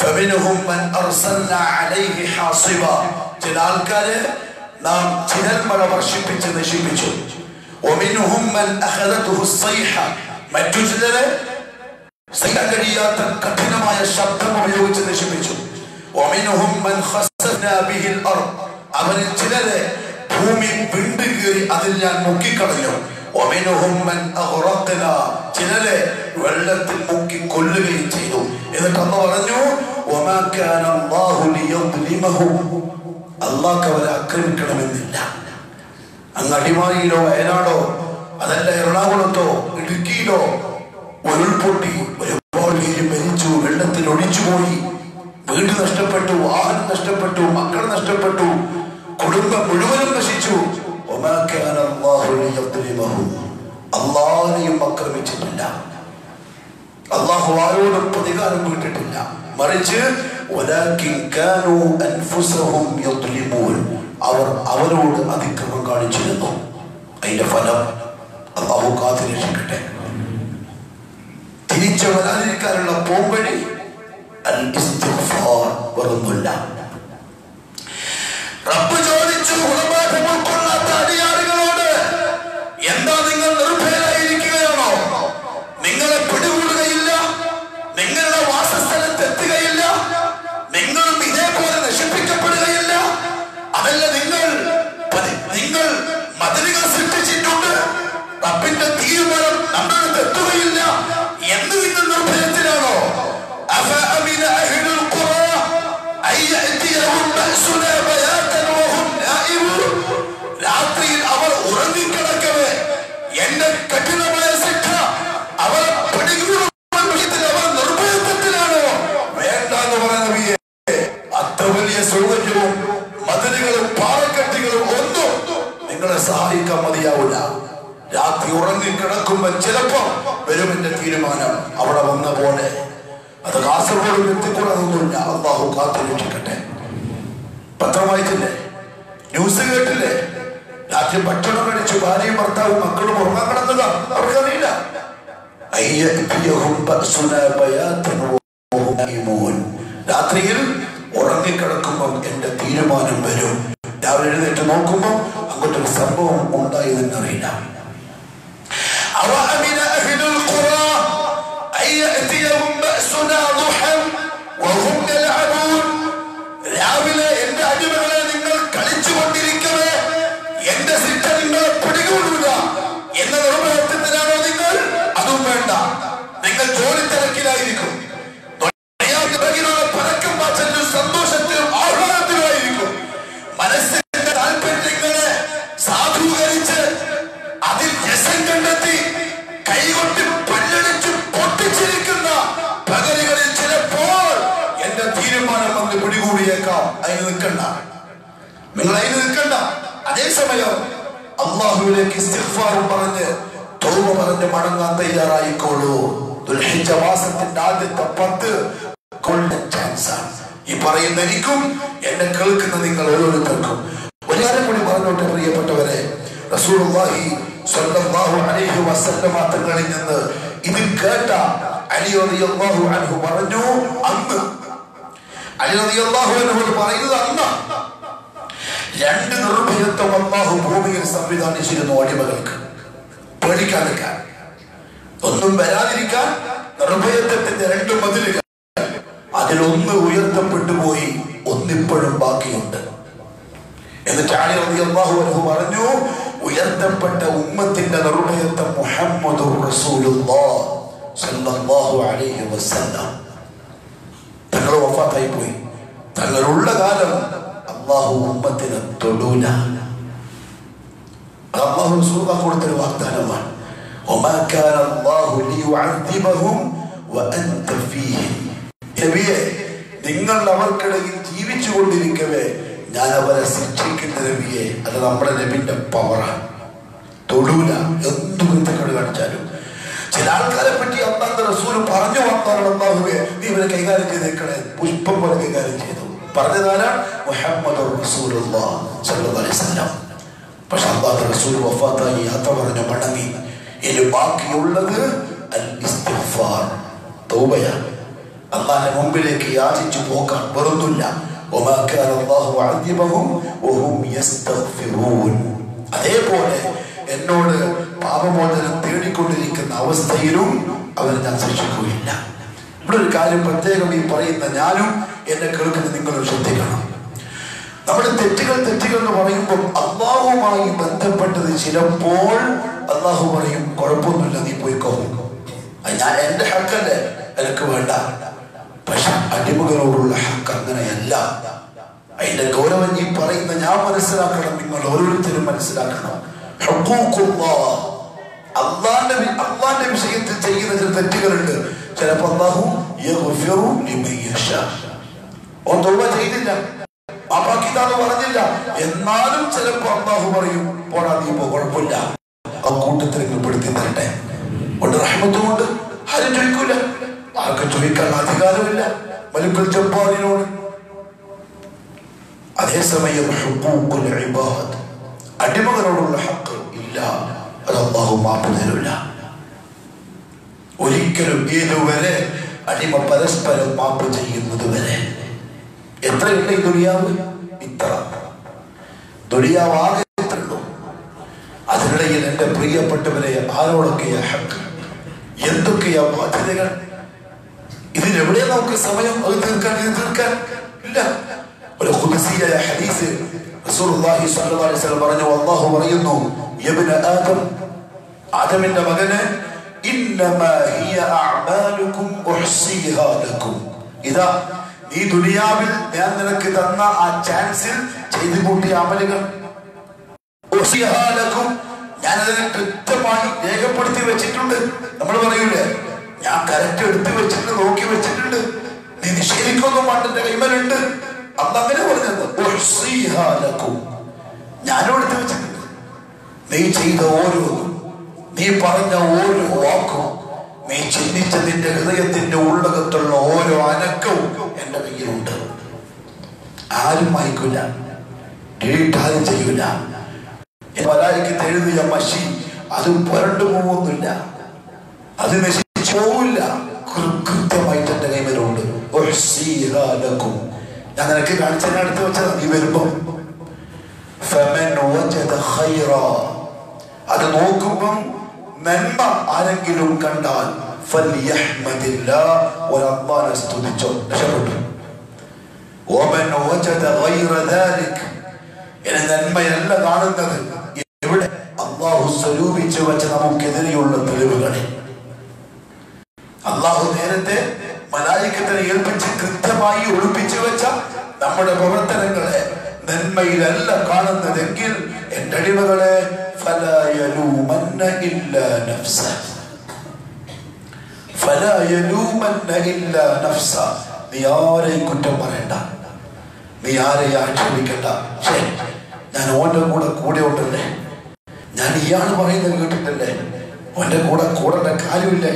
فمنهم من أرسلنا عليه حاصبا ചില ആൾക്കാര് നാം ചിരൽമഴ വർഷിപ്പിച്ച് നശിപ്പിച്ചു ومنهم من أخذته الصيحة മറ്റു ചിലരെ സഹിക്കാൻ കഴിയാത്ത കഠിനമായ ശബ്ദം ഉപയോഗിച്ച് നശിപ്പിച്ചു ومنهم من خسفنا به الأرض അവരിൽ ചിലരെ ഭൂമി വിണ്ടു കീറി അതിൽ ഞാൻ മുക്കിക്കളഞ്ഞു. ചിലരെ വെള്ളത്തിൽ മുക്കി കൊല്ലുകയും ചെയ്തു. എന്നിട്ട് അന്ന് പറഞ്ഞു അള്ളാഹ് അവരെ ആക്രമിക്കണമെന്നില്ല. അങ്ങ് അടിമാലിയിലോ വയനാടോ അതല്ല എറണാകുളത്തോ ഇടുക്കിയിലോ ഉരുൾപൊട്ടി ഒരുപാട് പേര് മരിച്ചു വെള്ളത്തിൽ ഒടിച്ചുപോയി വീട് നഷ്ടപ്പെട്ടു വാഹനം നഷ്ടപ്പെട്ടു മക്കൾ നഷ്ടപ്പെട്ടു. കുടുംബം മുഴുവനും നശിച്ചു. അള്ളാഹിനെയും അക്രമിച്ചിട്ടില്ല അള്ളാഹു ആരോടും പ്രതികാരം വീട്ടിട്ടില്ല. മറിച്ച് അവർ അവരോട് അതിക്രമം കാണിച്ചിരുന്നു. അതിന്റെ ഫലം അള്ളാഹു കാത്തു രക്ഷിക്കട്ടെ തിരിച്ചു വരാതിരിക്കാനുള്ള പോംവഴി അൽ ഇസ്തിഫാർ വെറുമില്ല. റബ്ബ് ചോദിച്ചു ഗുണപാഠം ഉൾക്കൊള്ളാത്ത എന്താ നിങ്ങൾ നിർഭയരായിരിക്കുകയാണോ? നിങ്ങളെ പിടികൂടുകയില്ല നിങ്ങളുടെ വാസസ്ഥലത്ത് എത്തുകയില്ല നിങ്ങളും ഇതേപോലെ നശിപ്പിക്കപ്പെടുകയില്ല. അതല്ല നിങ്ങൾ നിങ്ങൾ മതിലുകൾ സൃഷ്ടിച്ചിട്ടുണ്ട്. റബ്ബിന്റെ തീരുമാനം നമ്മുടെ അടുത്ത് എത്തുകയില്ല. രാത്രിയിൽ അവർ ഉറങ്ങിക്കിടക്കവേ. എന്റെ കഠിനമായ ശിക്ഷ അവർ അവർ നിർഭയത്വത്തിലാണോ വേണ്ട എന്ന് നബിയെ. അത്ര വലിയ സൗകര്യവും മതിലുകളും പാറക്കെട്ടുകളും ഒന്നും നിങ്ങളെ സഹായിക്കാൻ രാത്രി ഉറങ്ങിക്കിടക്കുമ്പോ ചിലപ്പോ വരും തീരുമാനം അവിടെ വന്ന പോലെ. അത് കാസർഗോഡ് എത്തിക്കൂടാതൊന്നുമില്ല അള്ളാഹു കാത്തു രക്ഷിക്കട്ടെ പത്രം വായിച്ചില്ലേ? ന്യൂസ് കേട്ടില്ലേ? രാത്രി ഭക്ഷണം കഴിച്ചു ഭാര്യയും ഭർത്താവും മക്കളും ഉറങ്ങാൻ കിടന്നതാ. അവർക്കറിയില്ല. രാത്രിയിൽ ഉറങ്ങിക്കിടക്കുമ്പം എന്റെ തീരുമാനം വരും. രാവിലെ എഴുന്നേറ്റ് നോക്കുമ്പോൾ അങ്ങോട്ടൊരു സംഭവം ഉണ്ടായതെന്നറിയില്ല. അവ അമിന ഹിദുൽ ഖുറാ? അയ്യ അയ്യതിയഹും ബഅസുനാ വേണ്ട നിങ്ങൾ ജോലി തിരക്കിലായിരിക്കും. സന്തോഷത്തിലും ആഹ്ലാദത്തിലുമായിരിക്കും. മനസ്സിന്റെ താല്പര്യങ്ങളെ സാധൂകരിച്ച് അതിൽ രസം കണ്ടെത്തി കൈകൊട്ടി പല്ലടിച്ച് പൊട്ടിച്ചിരിക്കുന്ന പകലുകളിൽ ചിലപ്പോൾ എന്റെ തീരുമാനം വന്ന് പിടികൂടിയേക്കാം. അതിന് നിൽക്കണ്ട. നിങ്ങൾ അതിന് നിൽക്കണ്ട. അതേസമയം അള്ളാഹുവിലേക്ക് പറഞ്ഞ് തോമ പറഞ്ഞ് മടങ്ങാൻ തയ്യാറായിക്കോളൂ. ദുൽഹിജ മാസത്തിന്റെ ആദ്യത്തെ പത്ത് ഗോൾഡൻ ചാൻസ് ആണ്. ഈ പറയുന്ന എനിക്കും എന്നെ കേൾക്കുന്ന നിങ്ങൾ ഓരോരുത്തർക്കും ഒരു കാര്യം കൂടി പറഞ്ഞോട്ടെ പ്രിയപ്പെട്ടവരെ. റസൂലുള്ളാഹി സ്വല്ലല്ലാഹു അലൈഹി വസല്ലമ തങ്ങളിൽ നിന്ന് ഇത് കേട്ട അലി റളിയല്ലാഹു അൻഹു പറഞ്ഞു അന്ന്. അലി റളിയല്ലാഹു അൻഹു പറയുന്നത് അന്ന്. രണ്ട് നിർഭയത്വം അള്ളാഹു ഭൂമിയിൽ സംവിധാനിച്ചിരുന്നു അടിമകൾക്ക്. പേടിക്കാതിരിക്കാൻ ഒന്നും വരാതിരിക്കാൻ നിർഭയത്വത്തിന്റെ രണ്ട് മതിലുകൾ. അതിലൊന്ന് ഉയർത്തപ്പെട്ടു പോയി ഒന്നിപ്പോഴും ബാക്കിയുണ്ട്. എന്നിട്ട് ആലി റളിയല്ലാഹു അൻഹു പറഞ്ഞു ഉയർത്തപ്പെട്ട ഉമ്മത്തിന്റെ നിർഭയത്വം മുഹമ്മദ് തങ്ങൾ വഫാത്തായി പോയി. തങ്ങളുള്ള കാലം അള്ളാഹു ഉമ്മത്തിനെ തൊടൂല. كان الله ليعذبهم وأنت فيهم നബിയെ നിങ്ങൾ അവർക്കിടയിൽ ജീവിച്ചു കൊണ്ടിരിക്കവേ ഞാൻ അവരെ ശിക്ഷിക്കുന്ന നബിയെ അത് നമ്മുടെ നബിന്റെ പവറാണ് തൊടൂല എന്ത് കുരുത്തക്കേട് കാണിച്ചാലും ചില ആൾക്കാരെ പറ്റി അന്നാന്റെ റസൂൽ പറഞ്ഞു വന്നാണ് അള്ളാഹുവെ നീ ഇവരെ കൈകാര്യം ചെയ്തേക്കണേ പുഷ്പം പോലെ കൈകാര്യം ചെയ്തു പറഞ്ഞതാരാണ് മുഹമ്മദ് റസൂലുള്ളാഹ് സ്വല്ലല്ലാഹു അലൈഹി വസല്ലം പക്ഷെ അള്ളാഹ് റസൂൽ വഫാത്തായി യാത്ര പറഞ്ഞു മടങ്ങി ഇനി ബാക്കിയുള്ളത് തൗബയാണ് മുമ്പിലേക്ക് യാചിച്ചു പോകാൻ വെറുതില്ല അതേപോലെ എന്നോട് പാപമോചനം തേടിക്കൊണ്ടിരിക്കുന്ന അവസ്ഥയിലും അവരെ ഞാൻ ശിക്ഷിക്കുകയില്ല ഇവിടെ ഒരു കാര്യം പ്രത്യേകം ഈ പറയുന്ന ഞാനും എന്നെ കേൾക്കുന്ന നിങ്ങളും ശ്രദ്ധിക്കണം. നമ്മുടെ തെറ്റുകൾ തെറ്റുകൾ എന്ന് പറയുമ്പോൾ അള്ളാഹുമായി ബന്ധപ്പെട്ടത് ചിലപ്പോൾ അള്ളാഹു പറയും കുഴപ്പമൊന്നുമില്ല നീ പോയിക്കോ. ഞാൻ എന്റെ ഹക്കല്ലേ എനിക്ക് വേണ്ട. പക്ഷെ അടിമകളോടുള്ള ഹക്ക് അങ്ങനെയല്ല. അതിന്റെ ഗൗരവം ഈ പറയുന്ന ഞാൻ മനസ്സിലാക്കണം നിങ്ങൾ ഓരോരുത്തരും മനസ്സിലാക്കണം. അള്ളാന്റെ അള്ളാന്റെ വിഷയത്തിൽ ചെയ്യുന്ന ചില തെറ്റുകളുണ്ട്. ചിലപ്പോ അള്ളാഹു. ചെയ്തില്ല. എന്നാലും ചിലപ്പോ അള്ളാഹു പറയും പോടാ നീ പോ കുഴപ്പമില്ല. ആ കൂട്ടത്തിൽ പെടുത്തി തരട്ടെ. കൊണ്ട് റഹ്മത്തുകൊണ്ട് ആരും ചോദിക്കൂല. ആർക്കും ചോദിക്കാൻ അധികാരമില്ല. മലുക്കൽ ജബ്ബാറിനോട് അതേസമയം അടിമകളോടുള്ള ഹക്ക് ഇല്ല. അത് അള്ളാഹു മാപ്പ് തരില്ല ഒരിക്കലും ഏതുവരെ അടിമ പരസ്പരം മാപ്പ് ചെയ്യുന്നത് വരെ. എത്ര ഈ ദുനിയാവ്? ഇത്ര. ഇത്രയുള്ളൂ അതിനിടയിൽ എന്റെ പ്രിയപ്പെട്ടവരെ ആരോടൊക്കെയാ ഹക്ക്? എന്തൊക്കെയാ ബാധ്യതകൾ? ഇതിനെവിടെ നമുക്ക് സമയം അത് തീർക്കാൻ ഇത് തീർക്കാൻ? ഇല്ല. ഒരു ഖുദ്സിയായ ഹദീസ് റസൂലുള്ളാഹി സ്വല്ലല്ലാഹു അലൈഹി വസല്ലം പറഞ്ഞു അല്ലാഹു പറയുന്നു യബ്ന ആദം ആദമിന്റെ മകനെ ഇന്നമാ ഹിയ അഅമാലുകും ഉഹ്സിഹാ ലക്കും. ഇതാ നീ ദുനിയാവിൽ ഞാൻ നിനക്ക് തന്ന ആ ചാൻസിൽ ചെയ്തു കൂട്ടിയ അമലുകൾ. അതിനെ കൃത്യമായി രേഖപ്പെടുത്തി വെച്ചിട്ടുണ്ട്. നമ്മൾ പറയൂലേ ഞാൻ കറക്റ്റ് എടുത്തു വെച്ചിട്ടുണ്ട് നോക്കി വെച്ചിട്ടുണ്ട്. നീ നിഷേധിക്കൊന്നും പണ്ടിന്റെ കൈമലുണ്ട്. അന്ന് അങ്ങനെ ലക്കും ഞാനും എടുത്തു വെച്ചിട്ടുണ്ട്. നീ ചെയ്ത ഓരോ നീ പറഞ്ഞ ഓരോ വാക്കും നീ ചിന്തിച്ച നിന്റെ ഹൃദയത്തിന്റെ ഉള്ളകത്തുള്ള ഓരോ അനക്കവും എന്റെ കയ്യിലുണ്ട്. ആരും വായിക്കൂല ആരും ചെയ്യൂല മലായിക്ക് എഴുതിയ മഷി. അത് പുരണ്ടു പോകുന്നില്ല. അത് നശിച്ചു പോവില്ല. കൃത്യമായിട്ട് എന്റെ കൈവരുണ്ട് ഞാൻ നിനക്ക് കാണിച്ചതിനെ അടുത്ത് വെച്ചതാ നീ വരുമ്പോ. അത് നോക്കുമ്പം നന്മ ആരെങ്കിലും കണ്ടാൽ സ്തുതിച്ചോ. നന്മയല്ല കാണുന്നത്. വെച്ച നേരത്തെ മലായിക്കത്തിനെ ഏൽപ്പിച്ച് കൃത്യമായി ഒളിപ്പിച്ചു വെച്ച നമ്മുടെ പ്രവർത്തനങ്ങളെ നന്മയിലല്ല കാണുന്നതെങ്കിൽ എന്റെ അടിമകളെ നീ ആരെയും കുറ്റം പറയണ്ട. നീ ആരെയും ആക്ഷേപിക്കണ്ട. ഞാൻ ഓന്റെ കൂടെ കൂടെ ഉണ്ടല്ലേ? ഞാൻ ഇയാൾ പറയുന്നത് കേട്ടിട്ടല്ലേ? ഓന്റെ കൂടെ കൂടേണ്ട കാര്യമില്ലേ?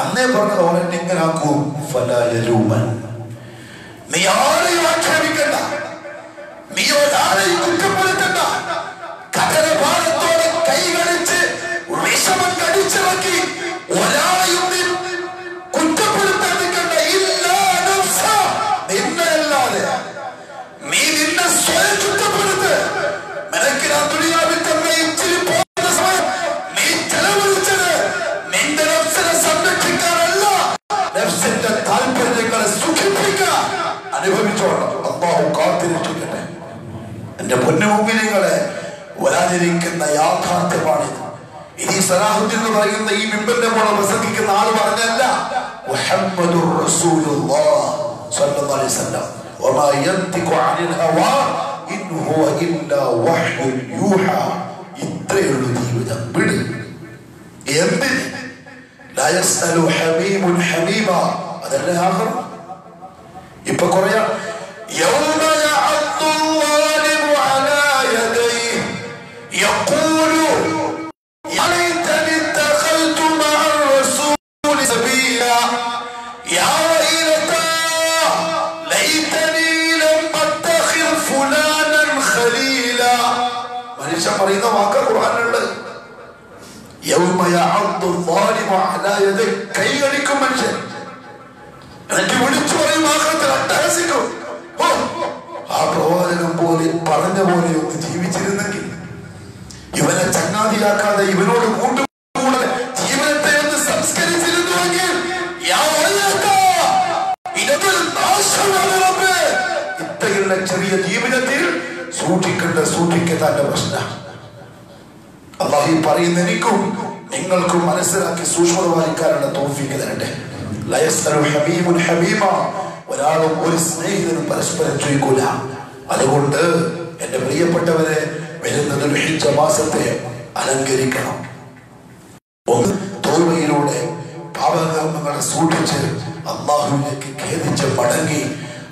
അന്നേ പറഞ്ഞത് ഓൻ എന്നെ എങ്ങനെ ആക്കൂ ഫലായ രൂപൻ നീ ആരെയും ആക്ഷേപിക്കണ്ട. നീ ഒരാളെയും കുറ്റപ്പെടുത്തണ്ട കടലഭാരത്തോടെ കൈ കടിച്ച് വിഷമം കടിച്ചിറക്കി ഒരാളെയും നീ കുറ്റപ്പെടുത്താൻ നിൽക്കണ്ട ഇല്ല നഫ്സ. നിന്നെയല്ലാതെ നീ നിന്നെ സ്വയം കുറ്റപ്പെടുത്ത്. നിനക്കിനാ ഞാൻ വരാനിരിക്കുന്ന യാഥാർത്ഥ്യമാണിത് ഇത് സലാഹുദ്ദീൻ എന്ന് പറയുന്ന ഈ ബിംബന്റെ മോളെ പ്രസംഗിക്കുന്ന ആൾ പറഞ്ഞല്ല യൂഹാ. ഇത്രയുള്ളൂ ജീവിതം. വിട്. എന്തിന് അതല്ലേ ആഖിർ ഇപ്പൊ കുറയാ. മനുഷ്യൻ കൈകടിക്കും മനുഷ്യൻ. എനിക്ക് വിളിച്ചു പറയും ആഹ്ലത്തിൽ അട്ടഹസിക്കും. ആ പ്രവാചകം പോലെ പറഞ്ഞ പോലെ ഒന്ന് ജീവിച്ചിരുന്നെങ്കിൽ ഇവനെ ചങ്ങാതിയാക്കാതെ ഇവനോട് കൂട്ടുകൂടെ ജീവിതത്തെ ഒന്ന് സംസ്കരിച്ചിരുന്നുവെങ്കിൽ. ഇത്രയുള്ള ചെറിയ ജീവിതത്തിൽ സൂക്ഷിക്കേണ്ട സൂക്ഷിക്കത്താന്റെ പ്രശ്നം. അള്ളാഹി പറയുന്ന എനിക്കും നിങ്ങൾക്കും മനസ്സിലാക്കി സൂക്ഷ്മത പാലിക്കാനുള്ള തോഫിക്ക് തരട്ടെ. ഒരാളും ഒരു സ്നേഹിതനും പരസ്പരം ചോദിക്കൂല. അതുകൊണ്ട് എന്റെ പ്രിയപ്പെട്ടവരെ വരുന്നത് ഹിജ്ജ മാസത്തെ അലങ്കരിക്കണം. ഒന്ന് തോൽവയിലൂടെ പാപകർമ്മങ്ങളെ സൂക്ഷിച്ച് അള്ളാഹുവിലേക്ക് ഖേദിച്ച് മടങ്ങി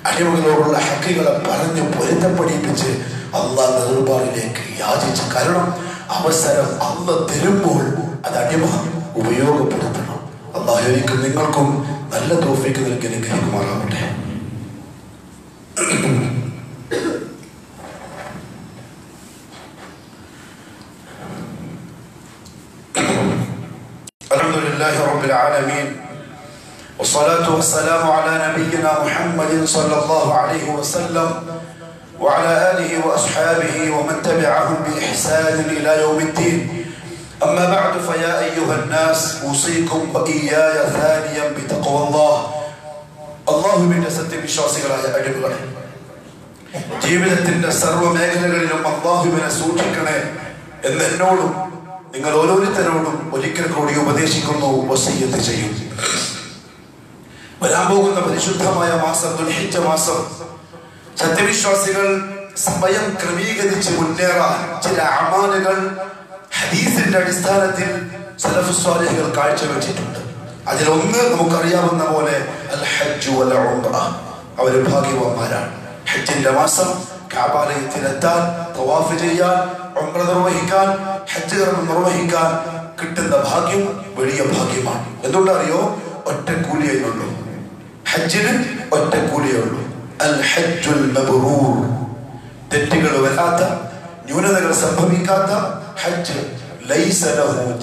അഴിവുകളോടുള്ള ഹക്കുകളെ പറഞ്ഞ് പൊരുത്തപ്പെടിപ്പിച്ച് അള്ളാഹ് നിർബാറിലേക്ക് യാചിച്ച് കാരണം. അവസരം അല്ല തരുമ്പോൾ അത് അടിമ ഉപയോഗപ്പെടുത്തണം. അള്ളാഹു എനിക്കും നിങ്ങൾക്കും നല്ല തോഫിക്ക് നൽകി അനുഗ്രഹിക്കുമാറാവട്ടെ. لله رب العالمين والصلاة والسلام على نبينا محمد صلى الله عليه وسلم وعلى آله وأصحابه ومن تبعهم بإحسان إلى يوم الدين أما بعد فيا أيها الناس أوصيكم وإياي ثانيا بتقوى الله الله من സത്യ വിശ്വാസികളായ അടിമകളെ ജീവിതത്തിന്റെ സർവ്വ മേഖലകളിലും അള്ളാഹുവിനെ സൂക്ഷിക്കണേ എന്ന് എന്നോടും നിങ്ങൾ ഓരോരുത്തരോടും ഒരിക്കൽ കൂടി ഉപദേശിക്കുന്നു വസീയത്ത് ചെയ്യും. വരാൻ പോകുന്ന പരിശുദ്ധമായ മാസം ദുൽഹിജ്ജ മാസം സത്യവിശ്വാസികൾ സമയം ക്രമീകരിച്ച് മുന്നേറാൻ ചില അമാനുകൾ ഹദീസിന്റെ അടിസ്ഥാനത്തിൽ സലഫ് സ്വാലിഹികൾ കാഴ്ചവെച്ചിട്ടുണ്ട്. അതിലൊന്ന് നമുക്കറിയാവുന്ന പോലെ അൽ ഹജ്ജു ഉംറ അവർ ഭാഗ്യവാന്മാരാണ്. ഹജ്ജിന്റെ മാസം കാബാലയത്തിലെത്താൻ തവാഫ് ചെയ്യാൻ നിർവഹിക്കാൻ ഹജ്ജ് കർമ്മം നിർവഹിക്കാൻ കിട്ടുന്ന ഭാഗ്യം വലിയ ഭാഗ്യമാണ്. എന്തുകൊണ്ടറിയോ? ഒറ്റ കൂലിയേ ഉള്ളൂ. ഹജ്ജിന് ഒറ്റ കൂലിയേ ഉള്ളൂ. അൽ ഹജ്ജുൽ തെറ്റുകൾ വരാത്ത ന്യൂനതകൾ സംഭവിക്കാത്ത ഹജ്ജ്. ലൈസ ലഹു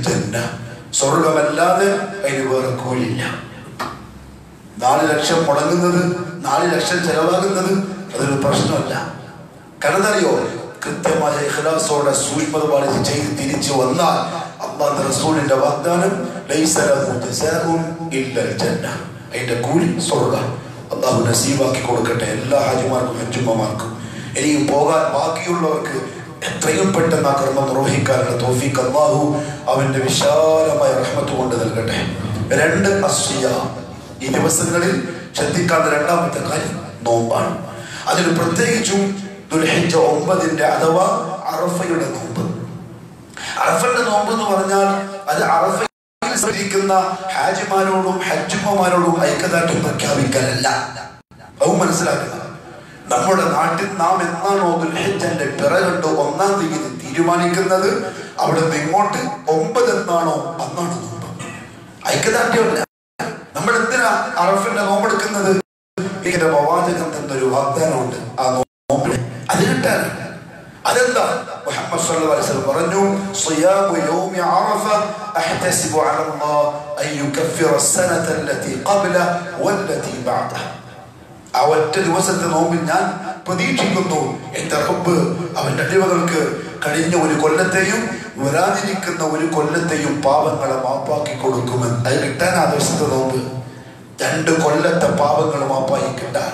ജന്ന. സ്വർഗമല്ലാതെ അതിന് വേറെ കൂലിയില്ല. നാല് ലക്ഷം മുടങ്ങുന്നത് നാല് ലക്ഷം ചെലവാകുന്നത് അതൊരു പ്രശ്നമല്ല. കാരണം അറിയോ കൃത്യമായ ഇഖ്ലാസോടെ സൂക്ഷ്മത പാലിച്ച് ചെയ്ത് തിരിച്ചു വന്നാൽ അള്ളാഹ് റസൂലിന്റെ വാഗ്ദാനം അതിന്റെ കൂലി സ്വർഗ. അള്ളാഹു നസീബാക്കി കൊടുക്കട്ടെ എല്ലാ ഹാജിമാർക്കും ഹജ്ജുമ്മമാർക്കും. ഇനിയും പോകാൻ ബാക്കിയുള്ളവർക്ക് എത്രയും പെട്ടെന്ന് ആ കർമ്മം നിർവഹിക്കാനുള്ള തോഫീക്ക് അള്ളാഹു അവന്റെ വിശാലമായ റഹ്മത്ത് കൊണ്ട് നൽകട്ടെ. രണ്ട് അസ്വിയ ഈ ദിവസങ്ങളിൽ ശ്രദ്ധിക്കാത്ത രണ്ടാമത്തെ കാര്യം നോമ്പാണ്. അതിന് പ്രത്യേകിച്ചും ദുൽഹിജ ഒമ്പതിന്റെ അഥവാ അറഫയുടെ നോമ്പ്. അറഫന്റെ നോമ്പ് എന്ന് പറഞ്ഞാൽ അത് അറഫ ഇരിക്കുന്ന ഹാജിമാരോടും ഹജ്ജുമ്മമാരോടും ഐക്യദാർഢ്യം പ്രഖ്യാപിക്കാനല്ല അത് മനസ്സിലാക്കുക. നമ്മുടെ നാട്ടിൽ നാം എന്നാണോ ദുൽഹിജന്റെ പിറ കണ്ട് ഒന്നാം തീയതി തീരുമാനിക്കുന്നത്? അവിടെ നിന്ന് ഇങ്ങോട്ട് ഒമ്പത് എന്നാണോ അന്നാണ് നോമ്പ്. ഐക്യദാർഢ്യമല്ല. നമ്മൾ എന്തിനാ അറഫിന്റെ നോമ്പെടുക്കുന്നത്? ഇങ്ങനെ പ്രവാചകൻ തന്നൊരു വാഗ്ദാനമുണ്ട്. ആ നോമ്പിന് അതിലുണ്ടാണ് അതെന്താ മുഹമ്മദ് സല്ലല്ലാഹു അലൈഹി വസല്ലം പറഞ്ഞു സിയാമു യൗമി അറഫ അഹ്തസിബു അല അല്ലാഹ് അൻ യുകഫിറ സനത അല്ലതി ഖബ്ല വല്ലതി ബഅദ ആ ഒറ്റ ദിവസത്തെ നോമ്പിൽ ഞാൻ പ്രതീക്ഷിക്കുന്നു എന്റെ റബ്ബ് അവന്റെ അടിമകൾക്ക് കഴിഞ്ഞ ഒരു കൊല്ലത്തെയും വരാതിരിക്കുന്ന ഒരു കൊല്ലത്തെയും പാപങ്ങളെ മാപ്പാക്കി കൊടുക്കുമെന്ന് അത് കിട്ടാൻ ആ ദിവസത്തെ നോമ്പ് രണ്ട് കൊല്ലത്തെ പാപങ്ങൾ മാപ്പായി കിട്ടാൻ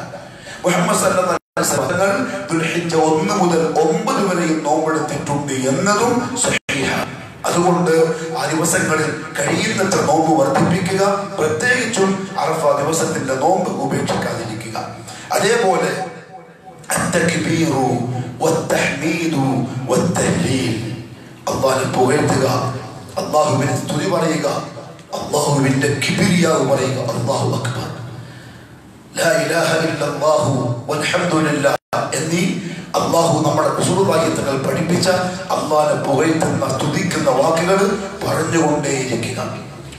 മുഹമ്മദ് സല്ല സഭകൾ ദുൽഹിജ ഒന്ന് മുതൽ ഒമ്പത് വരെയും നോമ്പെടുത്തിട്ടുണ്ട് എന്നതും അതുകൊണ്ട് ആ ദിവസങ്ങളിൽ കഴിയുന്നത്ര നോമ്പ് വർദ്ധിപ്പിക്കുക പ്രത്യേകിച്ചും അറഫ ദിവസത്തിന്റെ നോമ്പ് ഉപേക്ഷിക്കാതിരിക്കുക. അതേപോലെ അള്ളാഹിനെ പുകഴ്ത്തുക അള്ളാഹുവിനെ സ്തുതി പറയുക അള്ളാഹുവിന്റെ കിബിരിയാവ് പറയുക അള്ളാഹു അക്ബർ. എന്നീ അള്ളാഹു നമ്മുടെ റസൂലുള്ളാഹി തങ്ങൾ പഠിപ്പിച്ച അള്ളാഹിനെ പുകഴ്ത്തുന്ന സ്തുതിക്കുന്ന വാക്കുകൾ പറഞ്ഞുകൊണ്ടേയിരിക്കുക.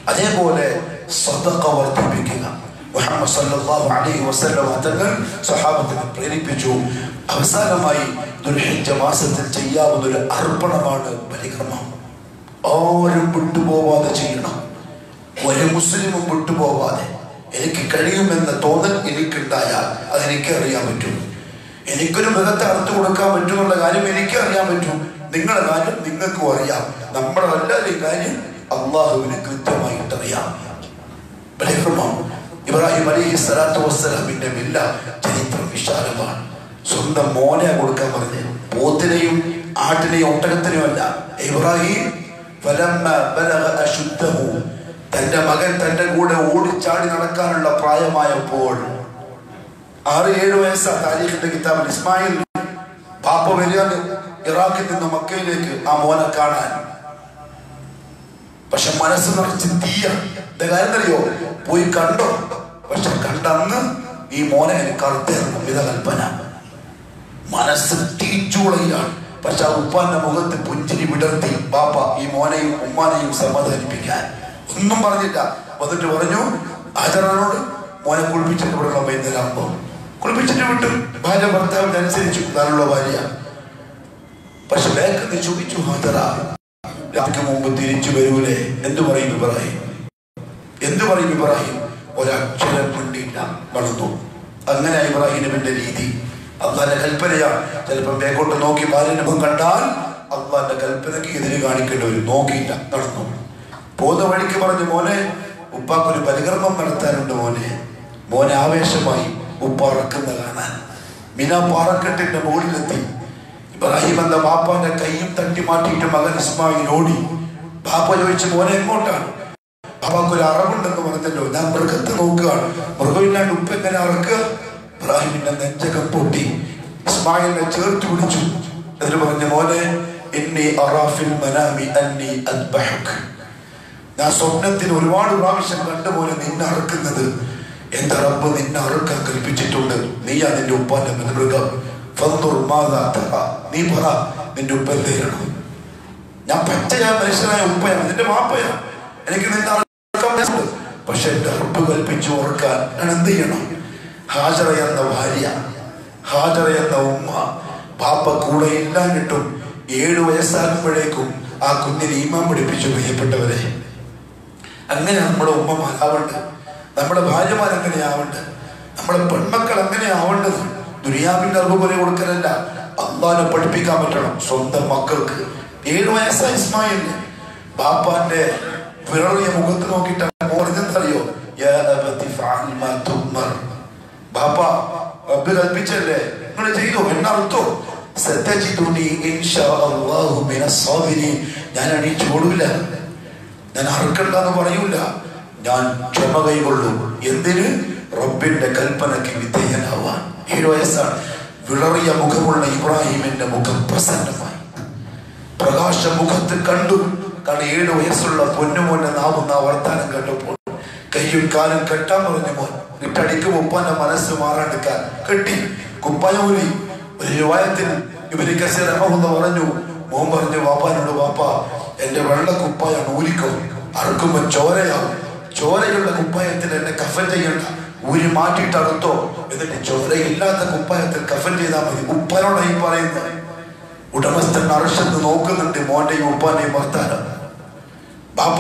അതേപോലെ സദഖ വർദ്ധിപ്പിക്കുക. മുഹമ്മദ് സല്ലല്ലാഹു അലൈഹി വസല്ലം തങ്ങൾ സ്വഹാബത്തിനെ പ്രേരിപ്പിച്ചു. അവസാനമായി ദുൽഹിജ്ജ മാസത്തിൽ ചെയ്യാവുന്ന അർപ്പണമാണ് ബലികർമ്മം. ആരും വിട്ടുപോവാതെ ചെയ്യണം. ഒരു മുസ്ലിമും വിട്ടുപോവാതെ. എനിക്ക് കഴിയുമെന്ന തോന്നൽ എനിക്കുണ്ടായാൽ അതെനിക്ക് അറിയാൻ പറ്റും. എനിക്കൊരു മൃഗത്തെ അറുത്തു കൊടുക്കാൻ പറ്റുമെന്നുള്ള കാര്യം എനിക്ക് അറിയാൻ പറ്റും. നിങ്ങളുടെ കാര്യം നിങ്ങൾക്കും അറിയാം. നമ്മുടെ എല്ലാവരുടെയും കാര്യം അള്ളാഹുവിന് കൃത്യമായിട്ട് അറിയാം ഇബ്രാഹിം അലൈഹി സ്വലാത്തു വസ്സലാമിന്റെ വില്ല ചരിത്രം വിശാലമാണ്. സ്വന്തം മോനെ കൊടുക്കാൻ പറഞ്ഞു പോത്തിനെയും ആട്ടിനെയും ഒട്ടകത്തിനെയും അല്ല. ഇബ്രാഹിം ഫലമ്മ ബലഗ അശുദ്ധഹു. തന്റെ മകൻ തന്റെ കൂടെ ഓടിച്ചാടി നടക്കാനുള്ള പ്രായമായപ്പോൾ ആറ് ഏഴ് വയസ്സാ താരീഖിന്റെ കിതാബിൽ ഇസ്മായിൽ പാപ്പ വരികയാണ് ഇറാഖിൽ നിന്ന് മക്കയിലേക്ക് ആ മോനെ കാണാൻ. പക്ഷെ മനസ്സ് നിറച്ച് തീയ. എന്താ കാര്യം അറിയോ പോയി കണ്ടോ? പക്ഷെ കണ്ടന്ന് ഈ മോനെ എനിക്ക് അറുത്തേർന്നു ഇത കൽപ്പന. മനസ്സ് തീച്ചുളയാണ് പക്ഷെ ആ ഉപ്പാന്റെ മുഖത്ത് പുഞ്ചിരി വിടർത്തി. ബാപ്പ ഈ മോനെയും ഉമ്മാനെയും സമാധാനിപ്പിക്കാൻ ഒന്നും പറഞ്ഞില്ല. വന്നിട്ട് പറഞ്ഞു ആചാരനോട് മോനെ കുളിപ്പിച്ചിട്ട് വിടണം വൈകുന്നേരമാകുമ്പോ കുളിപ്പിച്ചിട്ട് വിട്ടു. ഭാര്യ ഭർത്താവിന് അനുസരിച്ചു താനുള്ള ഭാര്യ. പക്ഷെ ബാക്കിൽ ചോദിച്ചു ഹാജറ രാത്രിക്ക് മുമ്പ് തിരിച്ചു വരൂലേ? എന്തു പറയും ഇബ്രാഹിം? എന്തു പറയും ഇബ്രാഹിം? ഒരക്ഷരം മിണ്ടിയില്ല വളർന്നു. അങ്ങനെ ഇബ്രാഹിം നബിന്റെ രീതി. അള്ളാന്റെ കൽപ്പനയാണ് ചിലപ്പം മേക്കോട്ട് നോക്കി ബാലിന്റെ മുഖം കണ്ടാൽ അള്ളാന്റെ കൽപ്പനയ്ക്ക് എതിര് കാണിക്കേണ്ടി വരും. നോക്കിയില്ല നടന്നു. പോകുന്ന വഴിക്ക് പറഞ്ഞു മോനെ ഉപ്പാക്കൊരു ബലികർമ്മം നടത്താനുണ്ട് മോനെ. മോനെ ആവേശമായി ഉപ്പ ഉറക്കുന്ന കാണാൻ. മിന പാറക്കെട്ടിന്റെ മുകളിലെത്തി. ഇബ്രാഹിം എന്ന ബാപ്പാന്റെ കൈയും തട്ടി മാറ്റിയിട്ട് മകൻ ഇസ്മായിൽ ഓടി. ബാപ്പ ചോദിച്ചു മോനെ എങ്ങോട്ടാണ്? ബാപ്പാക്ക് ഒരു അറവുണ്ടെന്ന് പറഞ്ഞല്ലോ ഞാൻ മൃഗത്തെ നോക്കുകയാണ്. മൃഗമില്ലാണ്ട് ഉപ്പ് എങ്ങനെ അറക്കുക? ഇബ്രാഹിമിന്റെ നെഞ്ചകം പൊട്ടി. ഇസ്മായിലിനെ ചേർത്ത് പിടിച്ചു. എന്നിട്ട് പറഞ്ഞു മോനെ എന്നെ അറാഫിൽ മനാമി അന്നി അദ്ബഹക് ഞാൻ സ്വപ്നത്തിൽ ഒരുപാട് പ്രാവശ്യം കണ്ടുപോലെ നിന്നെ അറുക്കുന്നത്. എന്റെ റബ്ബ് നിന്നെ അറുക്കാൻ കൽപ്പിച്ചിട്ടുണ്ട്. നീയാ നിന്റെ ഉപ്പാന്റെ മൃഗം. നീ പറ നിന്റെ ഉപ്പ എന്ത് ചെയ്യണം? ഞാൻ പച്ചയാ മനുഷ്യനായ ഉപ്പയാണ്. നിന്റെ മാപ്പയാ എനിക്ക് നിന്നെ അറുക്കാൻ. പക്ഷെ എന്റെ റബ്ബ് കൽപ്പിച്ചു ഓർക്കാൻ ഞാൻ എന്ത് ചെയ്യണം? ഹാജറ എന്ന ഭാര്യ ഹാജറ എന്ന ഉമ്മ പാപ്പ കൂടെ ഇല്ലാഞ്ഞിട്ടും ഏഴു വയസ്സാകുമ്പോഴേക്കും ആ കുഞ്ഞിനെ ഈമാൻ പിടിപ്പിച്ചു പ്രിയപ്പെട്ടവരെ അങ്ങനെ നമ്മുടെ ഉമ്മമാരാവണ്ട്? നമ്മുടെ ആവണ്ട് നമ്മുടെ പെൺമക്കൾ അങ്ങനെ ആവേണ്ടത് ദുനിയാവിന്റെ അറിവ് പോലെ കൊടുക്കലല്ല. അള്ളാനെ പഠിപ്പിക്കാൻ പറ്റണം സ്വന്തം മക്കൾക്ക്. ഏഴ് വയസ്സായ ഇസ്മായിലിന് ബാപ്പാന്റെ വിരളിയ മുഖത്ത് നോക്കിയിട്ട് പറഞ്ഞെന്തറിയോ ബാപ്പ റബ്ബ് കൽപ്പിച്ചല്ലേ? നിങ്ങൾ ചെയ്തു? എന്നർത്ഥോ സത്യജിതുനി ഞാൻ അണീച്ചു കൊടുവില്ല ഞാൻ അറുക്കണ്ടെന്ന് പറയൂല. ഞാൻ ക്ഷമ കൈകൊള്ളൂ. എന്തിന്? റബ്ബിന്റെ കൽപ്പനയ്ക്ക് വിധേയനാവാൻ. ഏഴു വയസ്സാണ്. വിളറിയ മുഖമുള്ള ഇബ്രാഹിമിന്റെ മുഖം പ്രസന്നമായി. പ്രകാശ മുഖത്ത് കണ്ടു. കാരണം ഏഴ് വയസ്സുള്ള പൊന്നുമോനെ നാവുന്ന വർത്താനം കേട്ടപ്പോൾ കയ്യും കാലും കെട്ടാൻ പറഞ്ഞു മോൻ. ഇട്ടടിക്ക് ഉപ്പാന്റെ മനസ്സ് മാറാണ്ടിക്കാൻ കെട്ടി. കുപ്പായൂലി. ഒരു രൂപായത്തിൽ ഇവർ കസേരമെന്ന് പറഞ്ഞു മോൻ പറഞ്ഞു വാപ്പാനോട് വാപ്പ എന്റെ വെള്ള കുപ്പായാണ് ഊരിക്കോ. അറുക്കുമ്പോ ചോരയാവും ചോരയുള്ള കുപ്പായത്തിൽ എന്നെ കഫൻ ചെയ്യണ്ട. ഊരി മാറ്റിയിട്ട് അറുത്തോ. എന്നിട്ട് ചോരയില്ലാത്ത കുപ്പായത്തിൽ കഫൻ ചെയ്താൽ മതി. ഉപ്പനോടായി പറയുന്നത്? ഉടമസ്ഥൻ അർഷത്ത് നോക്കുന്നുണ്ട് മോന്റെയും ഉപ്പാന്റെയും വർത്താനം. ബാപ്പ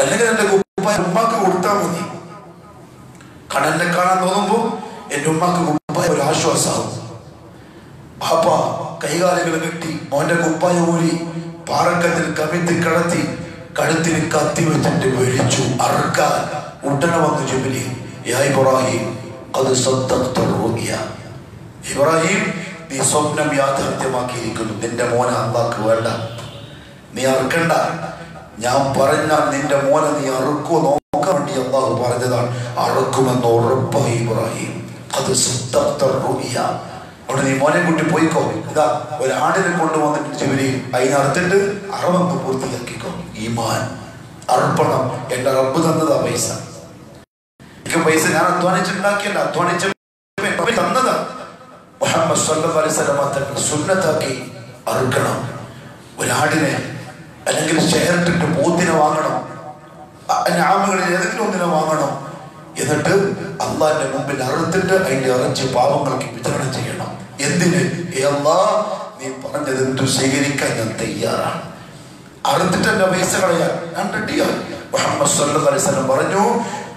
അല്ലെങ്കിൽ എന്റെ ഉപ്പായ ഉമ്മാക്ക് കൊടുത്താൽ മതി. കടലിനെ കാണാൻ തോന്നുമ്പോ എന്റെ ഉമ്മാക്ക് കുപ്പായ ഒരു ആശ്വാസമാവും ബാപ്പ കൈകാലുകൾ കെട്ടി മോന്റെ കുപ്പായ ഊരി പാറക്കത്തിൽ കമിത്തി കടത്തി കഴുത്തിന് കത്തി വെച്ചിട്ട് വിളിച്ചു അറുക്കാൻ ഉടനെ വന്നു ജുബിലി. ഇബ്രാഹിം അത് സ്വന്തം ഇബ്രാഹിം നീ സ്വപ്നം യാഥാർത്ഥ്യമാക്കിയിരിക്കുന്നു. നിന്റെ മോനെ അള്ളാക്ക് വേണ്ട. നീ അറുക്കണ്ട ഞാൻ പറഞ്ഞാൽ നിന്റെ മോനെ നീ അറുക്കോ നോക്കാൻ വേണ്ടി അള്ളാഹു പറഞ്ഞതാണ്. അറുക്കുമെന്ന് ഉറപ്പായി ഇബ്രാഹിം. അത് അവിടെ നീ മോനെ കുട്ടി പോയിക്കോ. ഇതാ ഒരാടിനെ കൊണ്ടുവന്നിട്ട് ജോലിയിൽ അതിനറുത്തിട്ട് അറവങ്ങ് പൂർത്തിയാക്കിക്കോ. ഈമാൻ അർപ്പണം എന്റെ റബ്ബ് തന്നതാ പൈസ. എനിക്ക് പൈസ ഞാൻ അധ്വാനിച്ചുണ്ടാക്കിയല്ല അധ്വാനിച്ച തന്നതാ. മുഹമ്മദ് വസല്ലം തങ്ങൾ സുന്നത്താക്കി അറുക്കണം. ഒരാടിനെ അല്ലെങ്കിൽ ഷെയറിട്ടിട്ട് പോത്തിനെ വാങ്ങണം. ആമകളിൽ ഏതെങ്കിലും ഒന്നിനെ വാങ്ങണം. എന്നിട്ട് അള്ളാന്റെ മുമ്പിൽ അറുത്തിട്ട് അതിന്റെ ഇറച്ചി പാവങ്ങൾക്ക് വിതരണം ചെയ്യണം. എന്തിന്? നീ പറഞ്ഞത് എന്തു സ്വീകരിക്കാൻ ഞാൻ തയ്യാറാണ്. അറുത്തിട്ട് എന്റെ പൈസ കളയാൻ ഞാൻ റെഡിയാണ്. മുഹമ്മദ് സല്ലു അലൈഹി വസല്ലം പറഞ്ഞു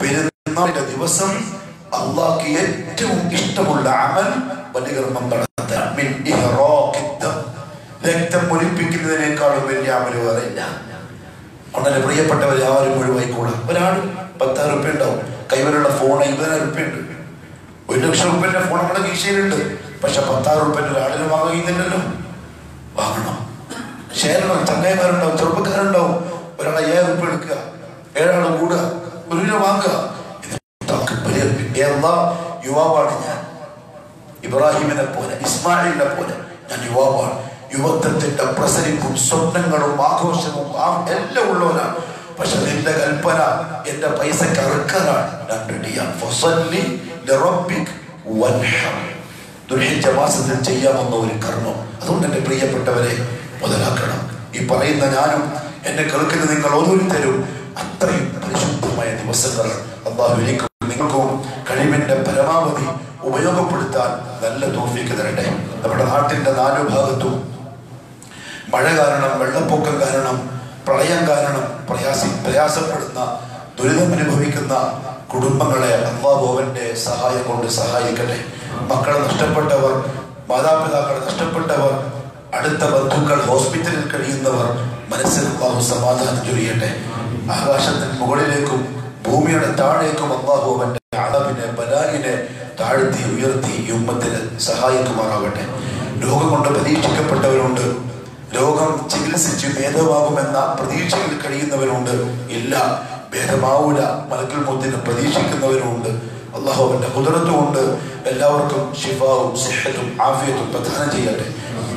പെരുന്നാളിന്റെ ദിവസം അള്ളാഹ്ക്ക് ഏറ്റവും ഇഷ്ടമുള്ള അമൽ വലികർമ്മം. രക്തം ഒലിപ്പിക്കുന്നതിനേക്കാളും വലിയ അമൽ വേറെ ഇല്ല. ഉടനെ പ്രിയപ്പെട്ടവർ ആരും ഒഴിവായിക്കൂടാ ഒരാൾ പത്തായിരം റുപ്യ ഉണ്ടാവും കൈവരുള്ള ഫോൺ എഴുപതിനായിരം റുപ്യ ഉണ്ട് ഒരു ലക്ഷം റുപ്യന്റെ ഫോൺ നമ്മുടെ കീശയിലുണ്ട്. പക്ഷെ പത്തായിരം റുപ്യന്റെ ഒരാളിന് വാങ്ങിയില്ലല്ലോ വാങ്ങണം. ശേഖരണം ചങ്ങായിമാരുണ്ടാവും ചെറുപ്പക്കാരുണ്ടാവും. ഒരാൾ അയ്യായിരം റുപ്യ എടുക്കുക. ഏഴാൾ കൂടുക. ഒരു കിലോ വാങ്ങുക. യുവാവാണ് ഞാൻ. ഇബ്രാഹിമിനെ പോലെ ഇസ്മായിലിനെ പോലെ ഞാൻ യുവാവാണ്. യുവത്വത്തിന്റെ പ്രസരിപ്പും സ്വപ്നങ്ങളും ആഘോഷവും എല്ലാം ഉള്ളവനാണ്. പക്ഷെ നിന്റെ കൽപ്പന എന്റെ പൈസ കറക്കറാണ്. ദുൽഹിജ്ജ മാസത്തിൽ ചെയ്യാമെന്ന ഒരു കർമ്മം അതുകൊണ്ട് എന്റെ പ്രിയപ്പെട്ടവരെ മുതലാക്കണം. ഈ പറയുന്ന ഞാനും എന്റെ കേൾക്കുന്ന നിങ്ങൾ ഓരോരുത്തരും അത്രയും പരിശുദ്ധമായ ദിവസങ്ങൾ അള്ളാഹു നിങ്ങൾക്കും കഴിവിന്റെ പരമാവധി ഉപയോഗപ്പെടുത്താൻ നല്ല തോഫിക്ക് തരട്ടെ. നമ്മുടെ നാട്ടിന്റെ നാലു ഭാഗത്തും മഴ കാരണം വെള്ളപ്പൊക്കം കാരണം പ്രളയം കാരണം പ്രയാസി പ്രയാസപ്പെടുന്ന ദുരിതം അനുഭവിക്കുന്ന കുടുംബങ്ങളെ അള്ളാഹു അവന്റെ സഹായം കൊണ്ട് സഹായിക്കട്ടെ. മക്കളെ നഷ്ടപ്പെട്ടവർ മാതാപിതാക്കളെ നഷ്ടപ്പെട്ടവർ അടുത്ത ബന്ധുക്കൾ ഹോസ്പിറ്റലിൽ കഴിയുന്നവർ മനസ്സിൽ അള്ളാഹു സമാധാനം ചൊരിയട്ടെ. ആകാശത്തിന് മുകളിലേക്കും ഭൂമിയുടെ താഴേക്കും അള്ളാഹു അവന്റെ അളവിനെ ബലാലിനെ താഴ്ത്തി ഉയർത്തി ഈ ഉമ്മത്തിന് സഹായിക്കുമാറാവട്ടെ. രോഗം കൊണ്ട് പരീക്ഷിക്കപ്പെട്ടവരുണ്ട്. രോഗം ചികിത്സിച്ച് ഭേദമാകുമെന്ന പ്രതീക്ഷയിൽ കഴിയുന്നവരുണ്ട് ഇല്ല ഭേദമാവൂല മലക്കൽ മുത്തിന് പ്രതീക്ഷിക്കുന്നവരുണ്ട് അള്ളാഹുവിന്റെ കുതിരത്തും കൊണ്ട് എല്ലാവർക്കും ഷിഫാവും സിഹത്തും ആഫിയത്തും പ്രദാനം ചെയ്യട്ടെ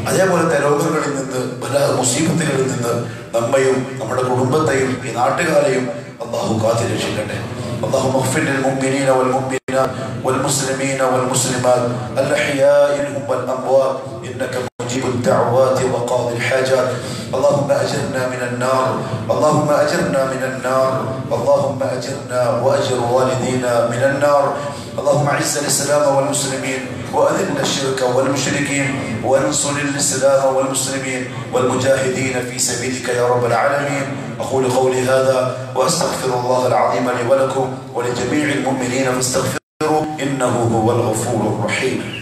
അതേപോലത്തെ രോഗങ്ങളിൽ നിന്ന് പല മുസീബത്തുകളിൽ നിന്ന് നമ്മയും നമ്മുടെ കുടുംബത്തെയും ഈ നാട്ടുകാരെയും അള്ളാഹു കാത്തി രക്ഷിക്കട്ടെ اللهم اغفر للمؤمنين والمؤمنات والمسلمين والمسلمات الأحياء منهم والأموات إنك مجيب الدعوات وقاضي الحاجات. اللهم أجرنا من النار. اللهم أجرنا من النار. اللهم أجرنا وأجر والدينا من النار. اللهم أعز الإسلام والمسلمين وأذل الشرك والمشركين وانصر الإسلام والمسلمين والمجاهدين في سبيلك يا رب العالمين. أقول قولي هذا وأستغفر الله العظيم لي ولكم ولجميع المؤمنين فاستغفروه إنه هو الغفور الرحيم.